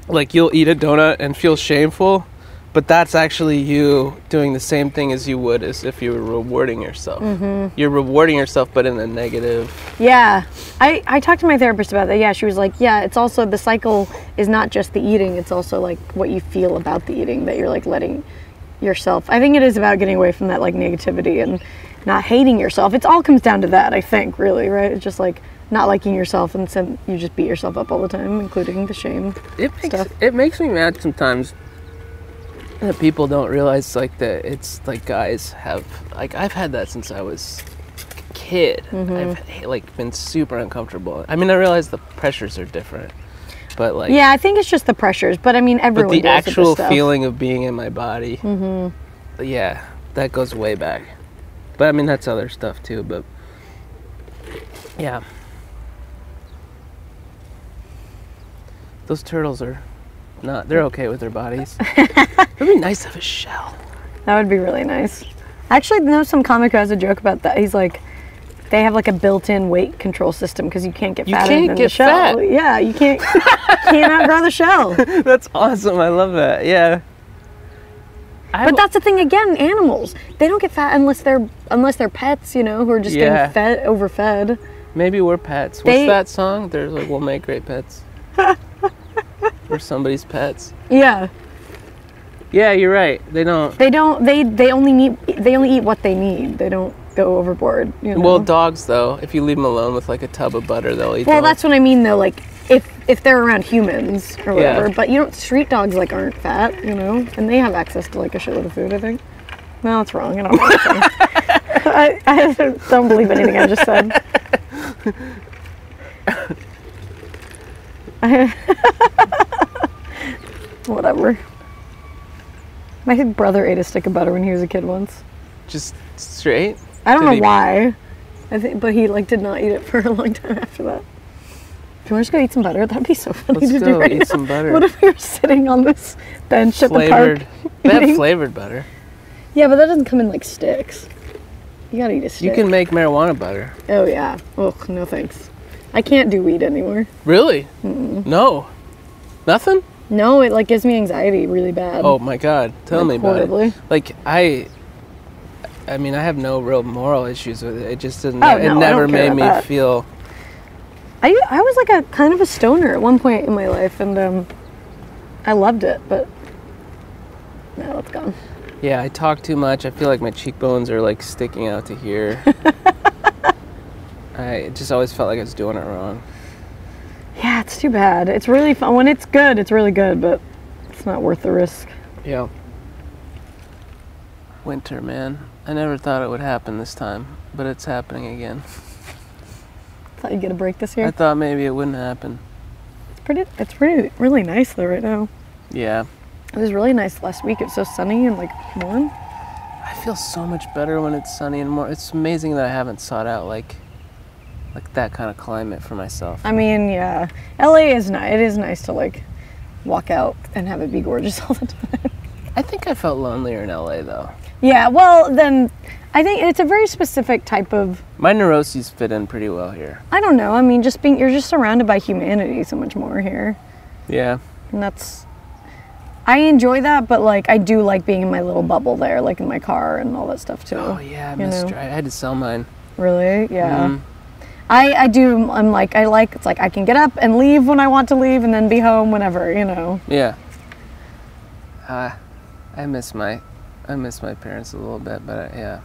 [SPEAKER 1] Like you'll eat a donut and feel shameful, but that's actually you doing the same thing as you would as if you were rewarding yourself. Mm-hmm. You're rewarding yourself, but in a negative.
[SPEAKER 2] Yeah, I I talked to my therapist about that. Yeah, she was like, yeah, it's also the cycle is not just the eating; it's also like what you feel about the eating that you're like letting yourself. I think it is about getting away from that like negativity and not hating yourself. It all comes down to that, I think, really, right? It's just like not liking yourself and then you just beat yourself up all the time, including the shame.
[SPEAKER 1] It makes
[SPEAKER 2] Stuff.
[SPEAKER 1] it makes me mad sometimes that people don't realize like that it's like guys have like I've had that since I was a kid. I've like been super uncomfortable. I mean, I realize the pressures are different, but like
[SPEAKER 2] Yeah, I think it's just the pressures, but I mean, everyone but
[SPEAKER 1] the
[SPEAKER 2] deals with this
[SPEAKER 1] actual feeling of being in my body, mm-hmm. yeah, that goes way back. But I mean, that's other stuff too. But yeah, those turtles are not. They're okay with their bodies. It'd be nice to have a shell.
[SPEAKER 2] That would be really nice. I actually know some comic who has a joke about that. He's like, they have like a built-in weight control system because you can't get
[SPEAKER 1] You
[SPEAKER 2] fatter
[SPEAKER 1] can't
[SPEAKER 2] than
[SPEAKER 1] get
[SPEAKER 2] the shell.
[SPEAKER 1] fat.
[SPEAKER 2] Yeah, you can't can't outgrow the shell.
[SPEAKER 1] That's awesome. I love that. Yeah. I
[SPEAKER 2] But that's the thing again. Animals they don't get fat unless they're unless they're pets. You know, who are just
[SPEAKER 1] Yeah.
[SPEAKER 2] getting fed overfed.
[SPEAKER 1] maybe we're pets. What's
[SPEAKER 2] They-
[SPEAKER 1] that song? There's like we'll make great pets. we're somebody's pets.
[SPEAKER 2] Yeah,
[SPEAKER 1] Yeah, you're right. They don't.
[SPEAKER 2] they don't. They they only need they only eat what they need. They don't go overboard. You know?
[SPEAKER 1] Well, dogs though, if you leave them alone with like a tub of butter, they'll eat.
[SPEAKER 2] Well,
[SPEAKER 1] the whole-
[SPEAKER 2] that's what I mean though. Like if they're around humans or
[SPEAKER 1] Yeah.
[SPEAKER 2] whatever, but you don't. Street dogs like aren't fat, you know, and they have access to like a shitload of food. I think. No, that's wrong. I don't. I, I don't believe anything I just said. Whatever. My big brother ate a stick of butter when he was a kid once.
[SPEAKER 1] just straight.
[SPEAKER 2] I don't
[SPEAKER 1] Did
[SPEAKER 2] know why. I think, but he like did not eat it for a long time after that. You want to just go eat some butter? That'd be so funny
[SPEAKER 1] Let's
[SPEAKER 2] to do right
[SPEAKER 1] eat
[SPEAKER 2] now.
[SPEAKER 1] some butter.
[SPEAKER 2] What if we were sitting on this bench at the
[SPEAKER 1] Flavored.
[SPEAKER 2] park?
[SPEAKER 1] They have flavored butter.
[SPEAKER 2] Yeah, but that doesn't come in like sticks. You gotta eat a stick.
[SPEAKER 1] You can make marijuana butter.
[SPEAKER 2] Oh yeah. Oh no thanks. I can't do weed anymore.
[SPEAKER 1] Really? No. Nothing?
[SPEAKER 2] No, it like gives me anxiety really bad.
[SPEAKER 1] Oh my god. Tell
[SPEAKER 2] Like,
[SPEAKER 1] me about
[SPEAKER 2] horribly.
[SPEAKER 1] it. Like I I mean, I have no real moral issues with it. It just doesn't
[SPEAKER 2] Oh,
[SPEAKER 1] it
[SPEAKER 2] no, I
[SPEAKER 1] never made me
[SPEAKER 2] that.
[SPEAKER 1] feel
[SPEAKER 2] I I was like a kind of a stoner at one point in my life, and um, I loved it, but now it's gone.
[SPEAKER 1] Yeah, I talk too much. I feel like my cheekbones are like sticking out to here. I just always felt like I was doing it wrong.
[SPEAKER 2] Yeah, it's too bad. It's really fun when it's good. It's really good, but it's not worth the risk.
[SPEAKER 1] Yeah. Winter, man. I never thought it would happen this time, but it's happening again.
[SPEAKER 2] Thought you'd get a break this year.
[SPEAKER 1] I thought maybe it wouldn't happen.
[SPEAKER 2] It's pretty. It's pretty really nice though right now.
[SPEAKER 1] Yeah.
[SPEAKER 2] It was really nice last week. It was so sunny and like warm.
[SPEAKER 1] I feel so much better when it's sunny and more. It's amazing that I haven't sought out like like that kind of climate for myself.
[SPEAKER 2] I mean, yeah, LA is nice. It is nice to like walk out and have it be gorgeous all the time.
[SPEAKER 1] I think I felt lonelier in LA though.
[SPEAKER 2] Yeah, well then, I think it's a very specific type of.
[SPEAKER 1] My neuroses fit in pretty well here.
[SPEAKER 2] I don't know. I mean, just being you're just surrounded by humanity so much more here,
[SPEAKER 1] Yeah.
[SPEAKER 2] and that's. I enjoy that, but like I do like being in my little bubble there, like in my car and all that stuff too.
[SPEAKER 1] Oh yeah, I missed I had to sell mine.
[SPEAKER 2] Really? Yeah.
[SPEAKER 1] Mhm.
[SPEAKER 2] I, I do. I'm like I like it's like I can get up and leave when I want to leave, and then be home whenever you know.
[SPEAKER 1] Yeah. Uh, I miss my I miss my parents a little bit, but I, yeah.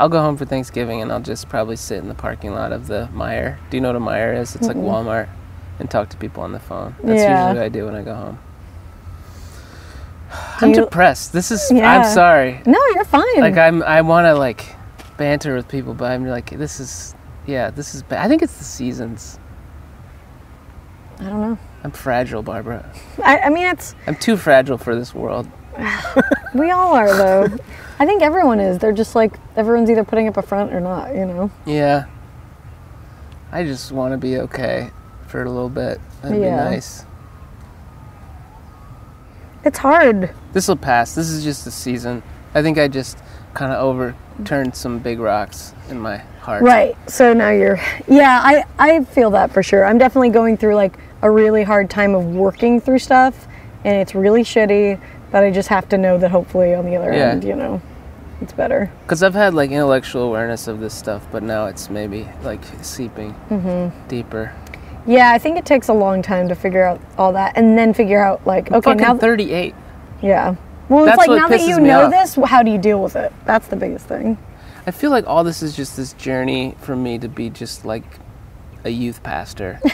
[SPEAKER 1] I'll go home for Thanksgiving and I'll just probably sit in the parking lot of the Meijer. Do you know what a Meijer is? It's like Walmart and talk to people on the phone. That's
[SPEAKER 2] Yeah.
[SPEAKER 1] usually what I do when I go home.
[SPEAKER 2] Do
[SPEAKER 1] I'm
[SPEAKER 2] you-
[SPEAKER 1] depressed. This is
[SPEAKER 2] Yeah.
[SPEAKER 1] I'm sorry.
[SPEAKER 2] No, you're fine.
[SPEAKER 1] Like I'm I want to like banter with people, but I'm like this is yeah, this is bad. I think it's the seasons.
[SPEAKER 2] I don't know.
[SPEAKER 1] I'm fragile, Barbara.
[SPEAKER 2] I, I mean, it's
[SPEAKER 1] I'm too fragile for this world.
[SPEAKER 2] we all are though. I think everyone is. They're just like everyone's either putting up a front or not. You know.
[SPEAKER 1] Yeah. I just want to be okay for a little bit. That'd
[SPEAKER 2] Yeah.
[SPEAKER 1] be nice.
[SPEAKER 2] It's hard.
[SPEAKER 1] This will pass. This is just a season. I think I just kind of overturned some big rocks in my heart.
[SPEAKER 2] Right. So now you're Yeah, I I feel that for sure. I'm definitely going through like a really hard time of working through stuff and it's really shitty, but I just have to know that hopefully on the other
[SPEAKER 1] Yeah.
[SPEAKER 2] end, you know, it's better.
[SPEAKER 1] Because I've had like intellectual awareness of this stuff, but now it's maybe like seeping
[SPEAKER 2] Mm-hmm.
[SPEAKER 1] deeper.
[SPEAKER 2] Yeah, I think it takes a long time to figure out all that and then figure out like okay,
[SPEAKER 1] Fucking
[SPEAKER 2] now
[SPEAKER 1] 38.
[SPEAKER 2] yeah. Well,
[SPEAKER 1] That's
[SPEAKER 2] it's like now that you know
[SPEAKER 1] off.
[SPEAKER 2] this, how do you deal with it? That's the biggest thing.
[SPEAKER 1] I feel like all this is just this journey for me to be just like a youth pastor.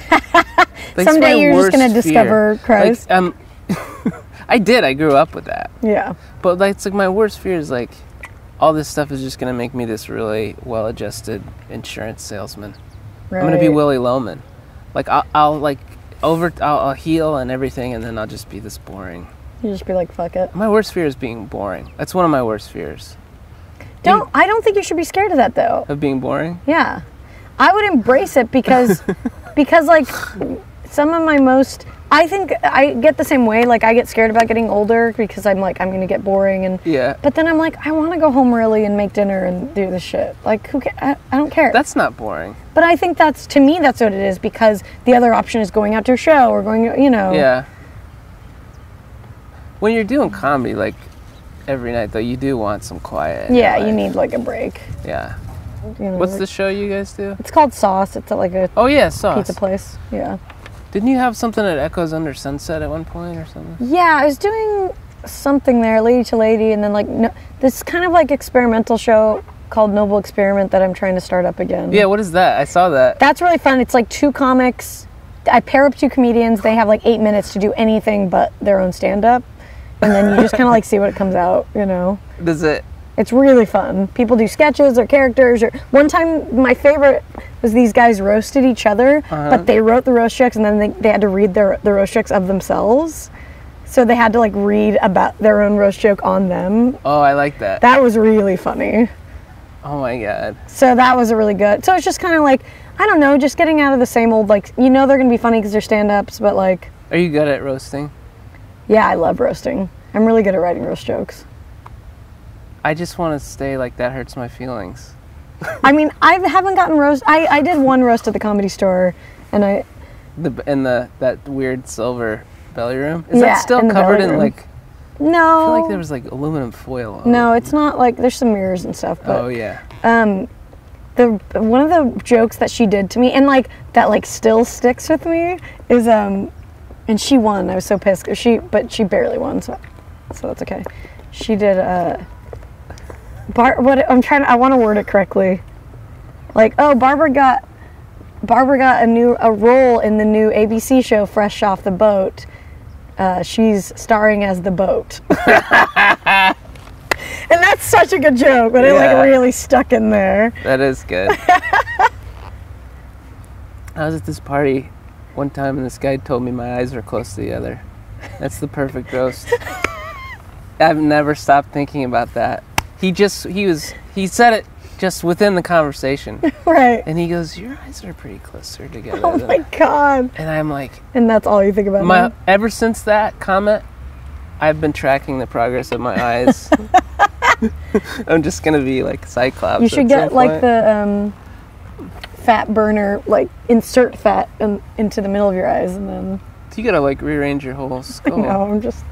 [SPEAKER 1] Like,
[SPEAKER 2] Someday you're just gonna
[SPEAKER 1] fear.
[SPEAKER 2] discover Christ.
[SPEAKER 1] Like, um, I did. I grew up with that.
[SPEAKER 2] Yeah.
[SPEAKER 1] But like, it's like my worst fear is like, all this stuff is just gonna make me this really well-adjusted insurance salesman.
[SPEAKER 2] Right.
[SPEAKER 1] I'm gonna be Willy Loman. Like I'll, I'll like over, I'll, I'll heal and everything, and then I'll just be this boring.
[SPEAKER 2] You just be like, fuck it.
[SPEAKER 1] My worst fear is being boring. That's one of my worst fears
[SPEAKER 2] Don't I don't think you should be scared of that though.
[SPEAKER 1] of being boring.
[SPEAKER 2] Yeah. I would embrace it because because like some of my most I think I get the same way like I get scared about getting older because I'm like I'm going to get boring and
[SPEAKER 1] Yeah,
[SPEAKER 2] but then I'm like I want to go home early and make dinner and do this shit. Like who ca- I, I don't care.
[SPEAKER 1] that's not boring.
[SPEAKER 2] but I think that's to me that's what it is because the other option is going out to a show or going you know.
[SPEAKER 1] Yeah. When you're doing comedy, like every night, though, you do want some quiet.
[SPEAKER 2] Yeah, you need like a break.
[SPEAKER 1] Yeah.
[SPEAKER 2] You know.
[SPEAKER 1] What's the show you guys do?
[SPEAKER 2] It's called Sauce. It's at like a
[SPEAKER 1] Oh yeah, sauce.
[SPEAKER 2] pizza place. Yeah.
[SPEAKER 1] Didn't you have something at Echoes Under Sunset at one point or something?
[SPEAKER 2] Yeah, I was doing something there, lady to lady, and then like no, this kind of like experimental show called Noble Experiment that I'm trying to start up again.
[SPEAKER 1] Yeah. What is that? I saw that.
[SPEAKER 2] That's really fun. It's like two comics. I pair up two comedians. They have like eight minutes to do anything but their own stand up. And then you just kind of like see what comes out, you know?
[SPEAKER 1] Does it?
[SPEAKER 2] It's really fun. People do sketches or characters. Or one time, my favorite was these guys roasted each other,
[SPEAKER 1] Uh-huh.
[SPEAKER 2] but they wrote the roast jokes and then they, they had to read their the roast jokes of themselves. So they had to like read about their own roast joke on them.
[SPEAKER 1] Oh, I like that.
[SPEAKER 2] That was really funny.
[SPEAKER 1] Oh my god.
[SPEAKER 2] So that was a really good. So it's just kind of like I don't know, just getting out of the same old like you know they're gonna be funny because they're stand-ups, but like
[SPEAKER 1] Are you good at roasting?
[SPEAKER 2] yeah, I love roasting. I'm really good at writing roast jokes.
[SPEAKER 1] I just want to stay like that hurts my feelings.
[SPEAKER 2] I mean, I haven't gotten roast. I I did one roast at the comedy store, and I
[SPEAKER 1] The in the that weird silver belly room. Is
[SPEAKER 2] Yeah,
[SPEAKER 1] that still
[SPEAKER 2] in
[SPEAKER 1] covered in
[SPEAKER 2] room.
[SPEAKER 1] like?
[SPEAKER 2] no.
[SPEAKER 1] I feel like there was like aluminum foil. On
[SPEAKER 2] No,
[SPEAKER 1] it.
[SPEAKER 2] it's not like there's some mirrors and stuff, but
[SPEAKER 1] Oh yeah.
[SPEAKER 2] um, the one of the jokes that she did to me, and like that like still sticks with me, is um, and she won. I was so pissed. She, but she barely won, so so that's okay. She did uh, Bar. What I'm trying. to I want to word it correctly. Like, oh, Barbara got Barbara got a new a role in the new ABC show Fresh Off the Boat. Uh, she's starring as the boat. and that's such a good joke, but it
[SPEAKER 1] Yeah.
[SPEAKER 2] like really stuck in there.
[SPEAKER 1] That is good. I was at this party one time and this guy told me my eyes were close to the other. That's the perfect roast. I've never stopped thinking about that. He just he was he said it just within the conversation.
[SPEAKER 2] Right.
[SPEAKER 1] And he goes, Your eyes are pretty closer together.
[SPEAKER 2] Oh my god.
[SPEAKER 1] And I'm like,
[SPEAKER 2] And that's all you think about.
[SPEAKER 1] my
[SPEAKER 2] now?
[SPEAKER 1] ever since that comment, I've been tracking the progress of my eyes. I'm just gonna be like Cyclops.
[SPEAKER 2] You should get like the um, fat burner, like insert fat in, into the middle of your eyes, and then.
[SPEAKER 1] You gotta like rearrange your whole skull.
[SPEAKER 2] No, I'm just.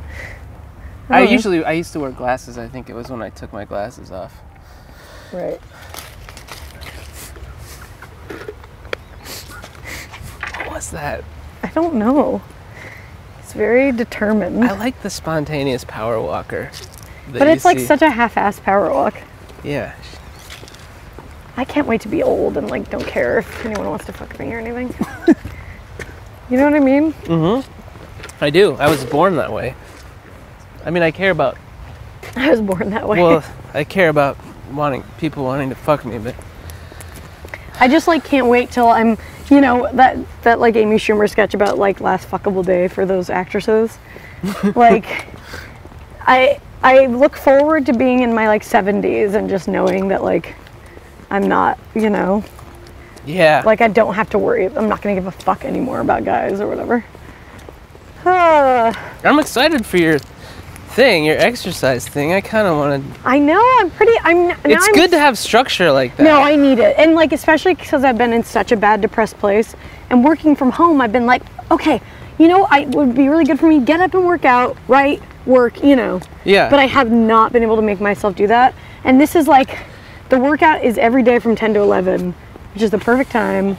[SPEAKER 1] I usually I used to wear glasses. I think it was when I took my glasses off.
[SPEAKER 2] Right.
[SPEAKER 1] What was that?
[SPEAKER 2] I don't know. It's very determined.
[SPEAKER 1] I like the spontaneous power walker.
[SPEAKER 2] But it's like
[SPEAKER 1] see.
[SPEAKER 2] such a half-ass power walk.
[SPEAKER 1] yeah.
[SPEAKER 2] I can't wait to be old and like don't care if anyone wants to fuck me or anything. you know what I mean? Mm-hmm.
[SPEAKER 1] I do. I was born that way. I mean, I care about.
[SPEAKER 2] I was born that way.
[SPEAKER 1] Well, I care about wanting people wanting to fuck me, but
[SPEAKER 2] I just like can't wait till I'm, you know, that that like Amy Schumer sketch about like last fuckable day for those actresses. like, I I look forward to being in my like 70s and just knowing that like I'm not, you know,
[SPEAKER 1] yeah.
[SPEAKER 2] like I don't have to worry. I'm not gonna give a fuck anymore about guys or whatever.
[SPEAKER 1] I'm excited for your thing, your exercise thing. I kind of want to.
[SPEAKER 2] I know. I'm pretty. I'm.
[SPEAKER 1] It's
[SPEAKER 2] I'm
[SPEAKER 1] good to have structure like that.
[SPEAKER 2] No, I need it. And like especially because I've been in such a bad depressed place and working from home, I've been like, okay, you know, I would be really good for me get up and work out, right? Work, you know.
[SPEAKER 1] Yeah.
[SPEAKER 2] But I have not been able to make myself do that. And this is like the workout is every day from 10 to 11, which is the perfect time.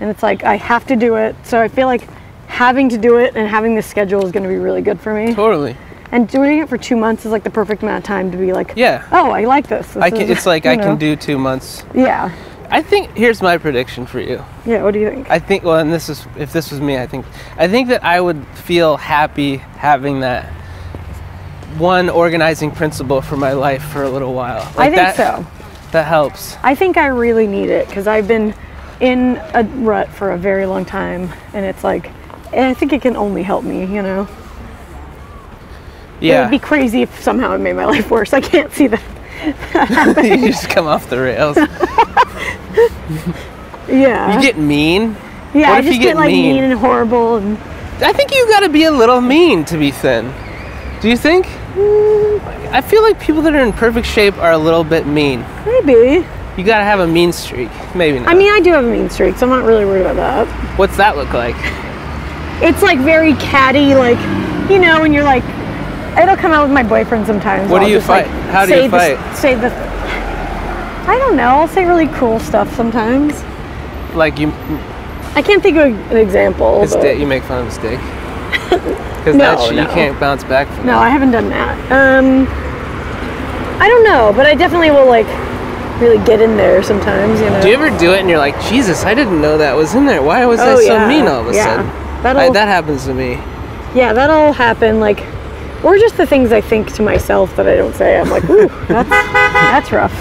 [SPEAKER 2] And it's like I have to do it. So I feel like having to do it and having this schedule is going to be really good for me.
[SPEAKER 1] totally.
[SPEAKER 2] And doing it for 2 months is like the perfect amount of time to be like,
[SPEAKER 1] Yeah.
[SPEAKER 2] oh, I like this. This
[SPEAKER 1] I can.
[SPEAKER 2] is-
[SPEAKER 1] It's like I
[SPEAKER 2] know.
[SPEAKER 1] can do two months.
[SPEAKER 2] Yeah.
[SPEAKER 1] I think here's my prediction for you.
[SPEAKER 2] Yeah, what do you think?
[SPEAKER 1] I think well, and this is if this was me, I think I think that I would feel happy having that one organizing principle for my life for a little while.
[SPEAKER 2] I
[SPEAKER 1] Like
[SPEAKER 2] think
[SPEAKER 1] that,
[SPEAKER 2] so.
[SPEAKER 1] That helps.
[SPEAKER 2] I think I really need it because I've been in a rut for a very long time, and it's like, and I think it can only help me. You know, it
[SPEAKER 1] Yeah.
[SPEAKER 2] would be crazy if somehow it made my life worse. I can't see that.
[SPEAKER 1] you just come off the rails.
[SPEAKER 2] Yeah,
[SPEAKER 1] You get mean.
[SPEAKER 2] yeah.
[SPEAKER 1] what
[SPEAKER 2] I
[SPEAKER 1] if you
[SPEAKER 2] just
[SPEAKER 1] get
[SPEAKER 2] like
[SPEAKER 1] mean?
[SPEAKER 2] mean? and horrible, and
[SPEAKER 1] I think you got to be a little mean to be thin. Do you think? Mm. I feel like people that are in perfect shape are a little bit mean.
[SPEAKER 2] maybe.
[SPEAKER 1] You got to have a mean streak. Maybe not.
[SPEAKER 2] I mean, I do have a mean streak, so I'm not really worried about that.
[SPEAKER 1] what's that look like?
[SPEAKER 2] It's like very catty, like you know, when you're like, it'll come out with my boyfriend sometimes.
[SPEAKER 1] What do
[SPEAKER 2] I'll
[SPEAKER 1] you
[SPEAKER 2] just, like,
[SPEAKER 1] fight? How do
[SPEAKER 2] say
[SPEAKER 1] you
[SPEAKER 2] the-
[SPEAKER 1] fight?
[SPEAKER 2] say the. I don't know. I'll say really cruel stuff sometimes.
[SPEAKER 1] Like you,
[SPEAKER 2] I can't think of an example.
[SPEAKER 1] a
[SPEAKER 2] but-
[SPEAKER 1] you make fun of a steak. Because
[SPEAKER 2] No,
[SPEAKER 1] that shit, you can't bounce back from.
[SPEAKER 2] No,
[SPEAKER 1] that.
[SPEAKER 2] I haven't done that. Um, I don't know, but I definitely will like really get in there sometimes. You know.
[SPEAKER 1] Do you ever do it and you're like, Jesus, I didn't know that was in there. Why was I
[SPEAKER 2] Oh,
[SPEAKER 1] so
[SPEAKER 2] yeah.
[SPEAKER 1] mean all of a
[SPEAKER 2] Yeah.
[SPEAKER 1] sudden?
[SPEAKER 2] That'll
[SPEAKER 1] I, that happens to me.
[SPEAKER 2] yeah, that'll happen. Like, or just the things I think to myself that I don't say. I'm like, ooh, that's that's rough.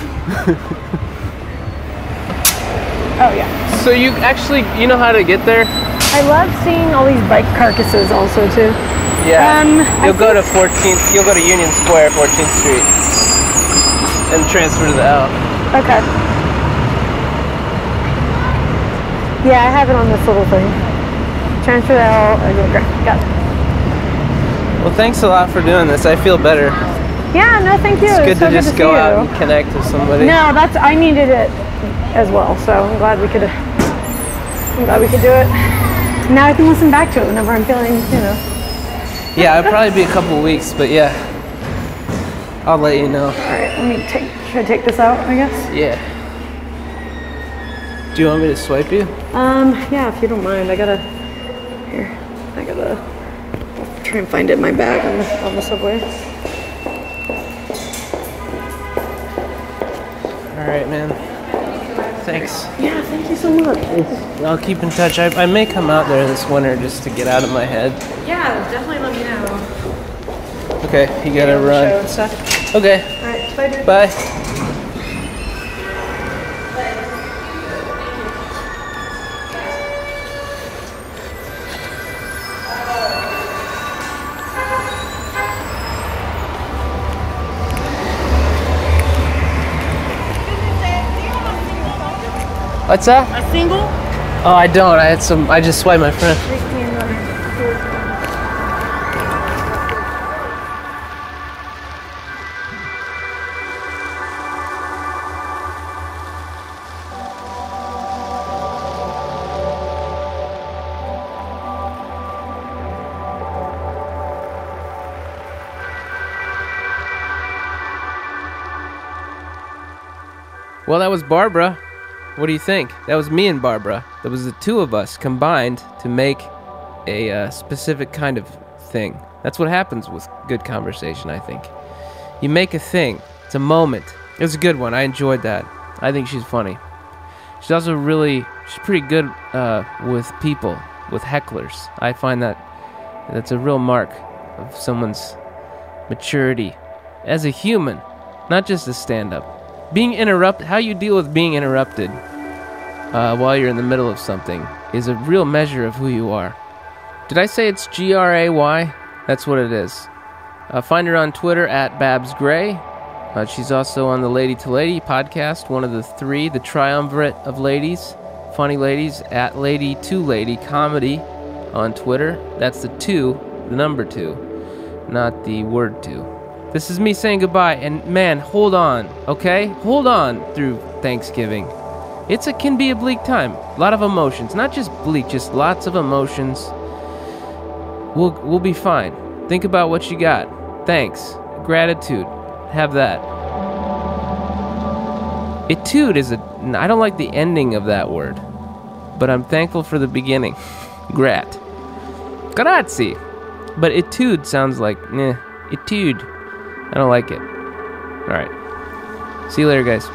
[SPEAKER 2] oh yeah.
[SPEAKER 1] So you actually, you know how to get there?
[SPEAKER 2] I love seeing all these bike carcasses also too.
[SPEAKER 1] Yeah.
[SPEAKER 2] Um,
[SPEAKER 1] you'll go to 14th. You'll go to Union Square, 14th Street, and transfer to the L.
[SPEAKER 2] Okay. Yeah, I have it on this little thing. Transfer the L. I go. Got it.
[SPEAKER 1] Well, thanks a lot for doing this. I feel better.
[SPEAKER 2] Yeah, no, thank you.
[SPEAKER 1] It's good
[SPEAKER 2] so
[SPEAKER 1] to just
[SPEAKER 2] see
[SPEAKER 1] go
[SPEAKER 2] you.
[SPEAKER 1] out and connect with somebody.
[SPEAKER 2] No, that's I needed it as well. So I'm glad we could. I'm glad we could do it. Now I can listen back to it whenever I'm feeling, you know.
[SPEAKER 1] Yeah, it'll probably be a couple weeks, but yeah, I'll let you know.
[SPEAKER 2] All right, let me take. Should I take this out? I guess.
[SPEAKER 1] Yeah. Do you want me to swipe you?
[SPEAKER 2] Um, yeah, if you don't mind, I gotta. Here, I gotta try and find it in my bag on the, on the subway.
[SPEAKER 1] All right, man. Thanks.
[SPEAKER 2] Yeah, thank you so much.
[SPEAKER 1] I'll keep in touch. I, I may come out there this winter just to get out of my head.
[SPEAKER 2] Yeah, definitely let me know.
[SPEAKER 1] Okay, you gotta
[SPEAKER 2] Show
[SPEAKER 1] run.
[SPEAKER 2] and.
[SPEAKER 1] Okay,
[SPEAKER 2] All right, bye, dude.
[SPEAKER 1] bye. What's that?
[SPEAKER 3] A single?
[SPEAKER 1] Oh, I don't. I had some. I just swiped my friend. Well, that was Barbara. What do you think? That was me and Barbara. That was the two of us combined to make a uh, specific kind of thing. That's what happens with good conversation, I think. You make a thing. It's a moment. It was a good one. I enjoyed that. I think she's funny. She's also really, she's pretty good uh, with people, with hecklers. I find that that's a real mark of someone's maturity as a human, not just a stand up. Being interrupted, how you deal with being interrupted uh, while you're in the middle of something is a real measure of who you are. Did I say it's G R A Y? That's what it is. Uh, find her on Twitter at Babs Gray. Uh, she's also on the Lady to Lady podcast, one of the three, the triumvirate of ladies, funny ladies, at Lady to Lady Comedy on Twitter. That's the two, the number two, not the word two. This is me saying goodbye, and man, hold on, okay? Hold on through Thanksgiving. It's a can be a bleak time. A lot of emotions, not just bleak, just lots of emotions. We'll we'll be fine. Think about what you got. Thanks. Gratitude. Have that. Etude is a. I don't like the ending of that word, but I'm thankful for the beginning. Grat. Grazie. But etude sounds like, nah, etude. I don't like it. Alright. See you later, guys.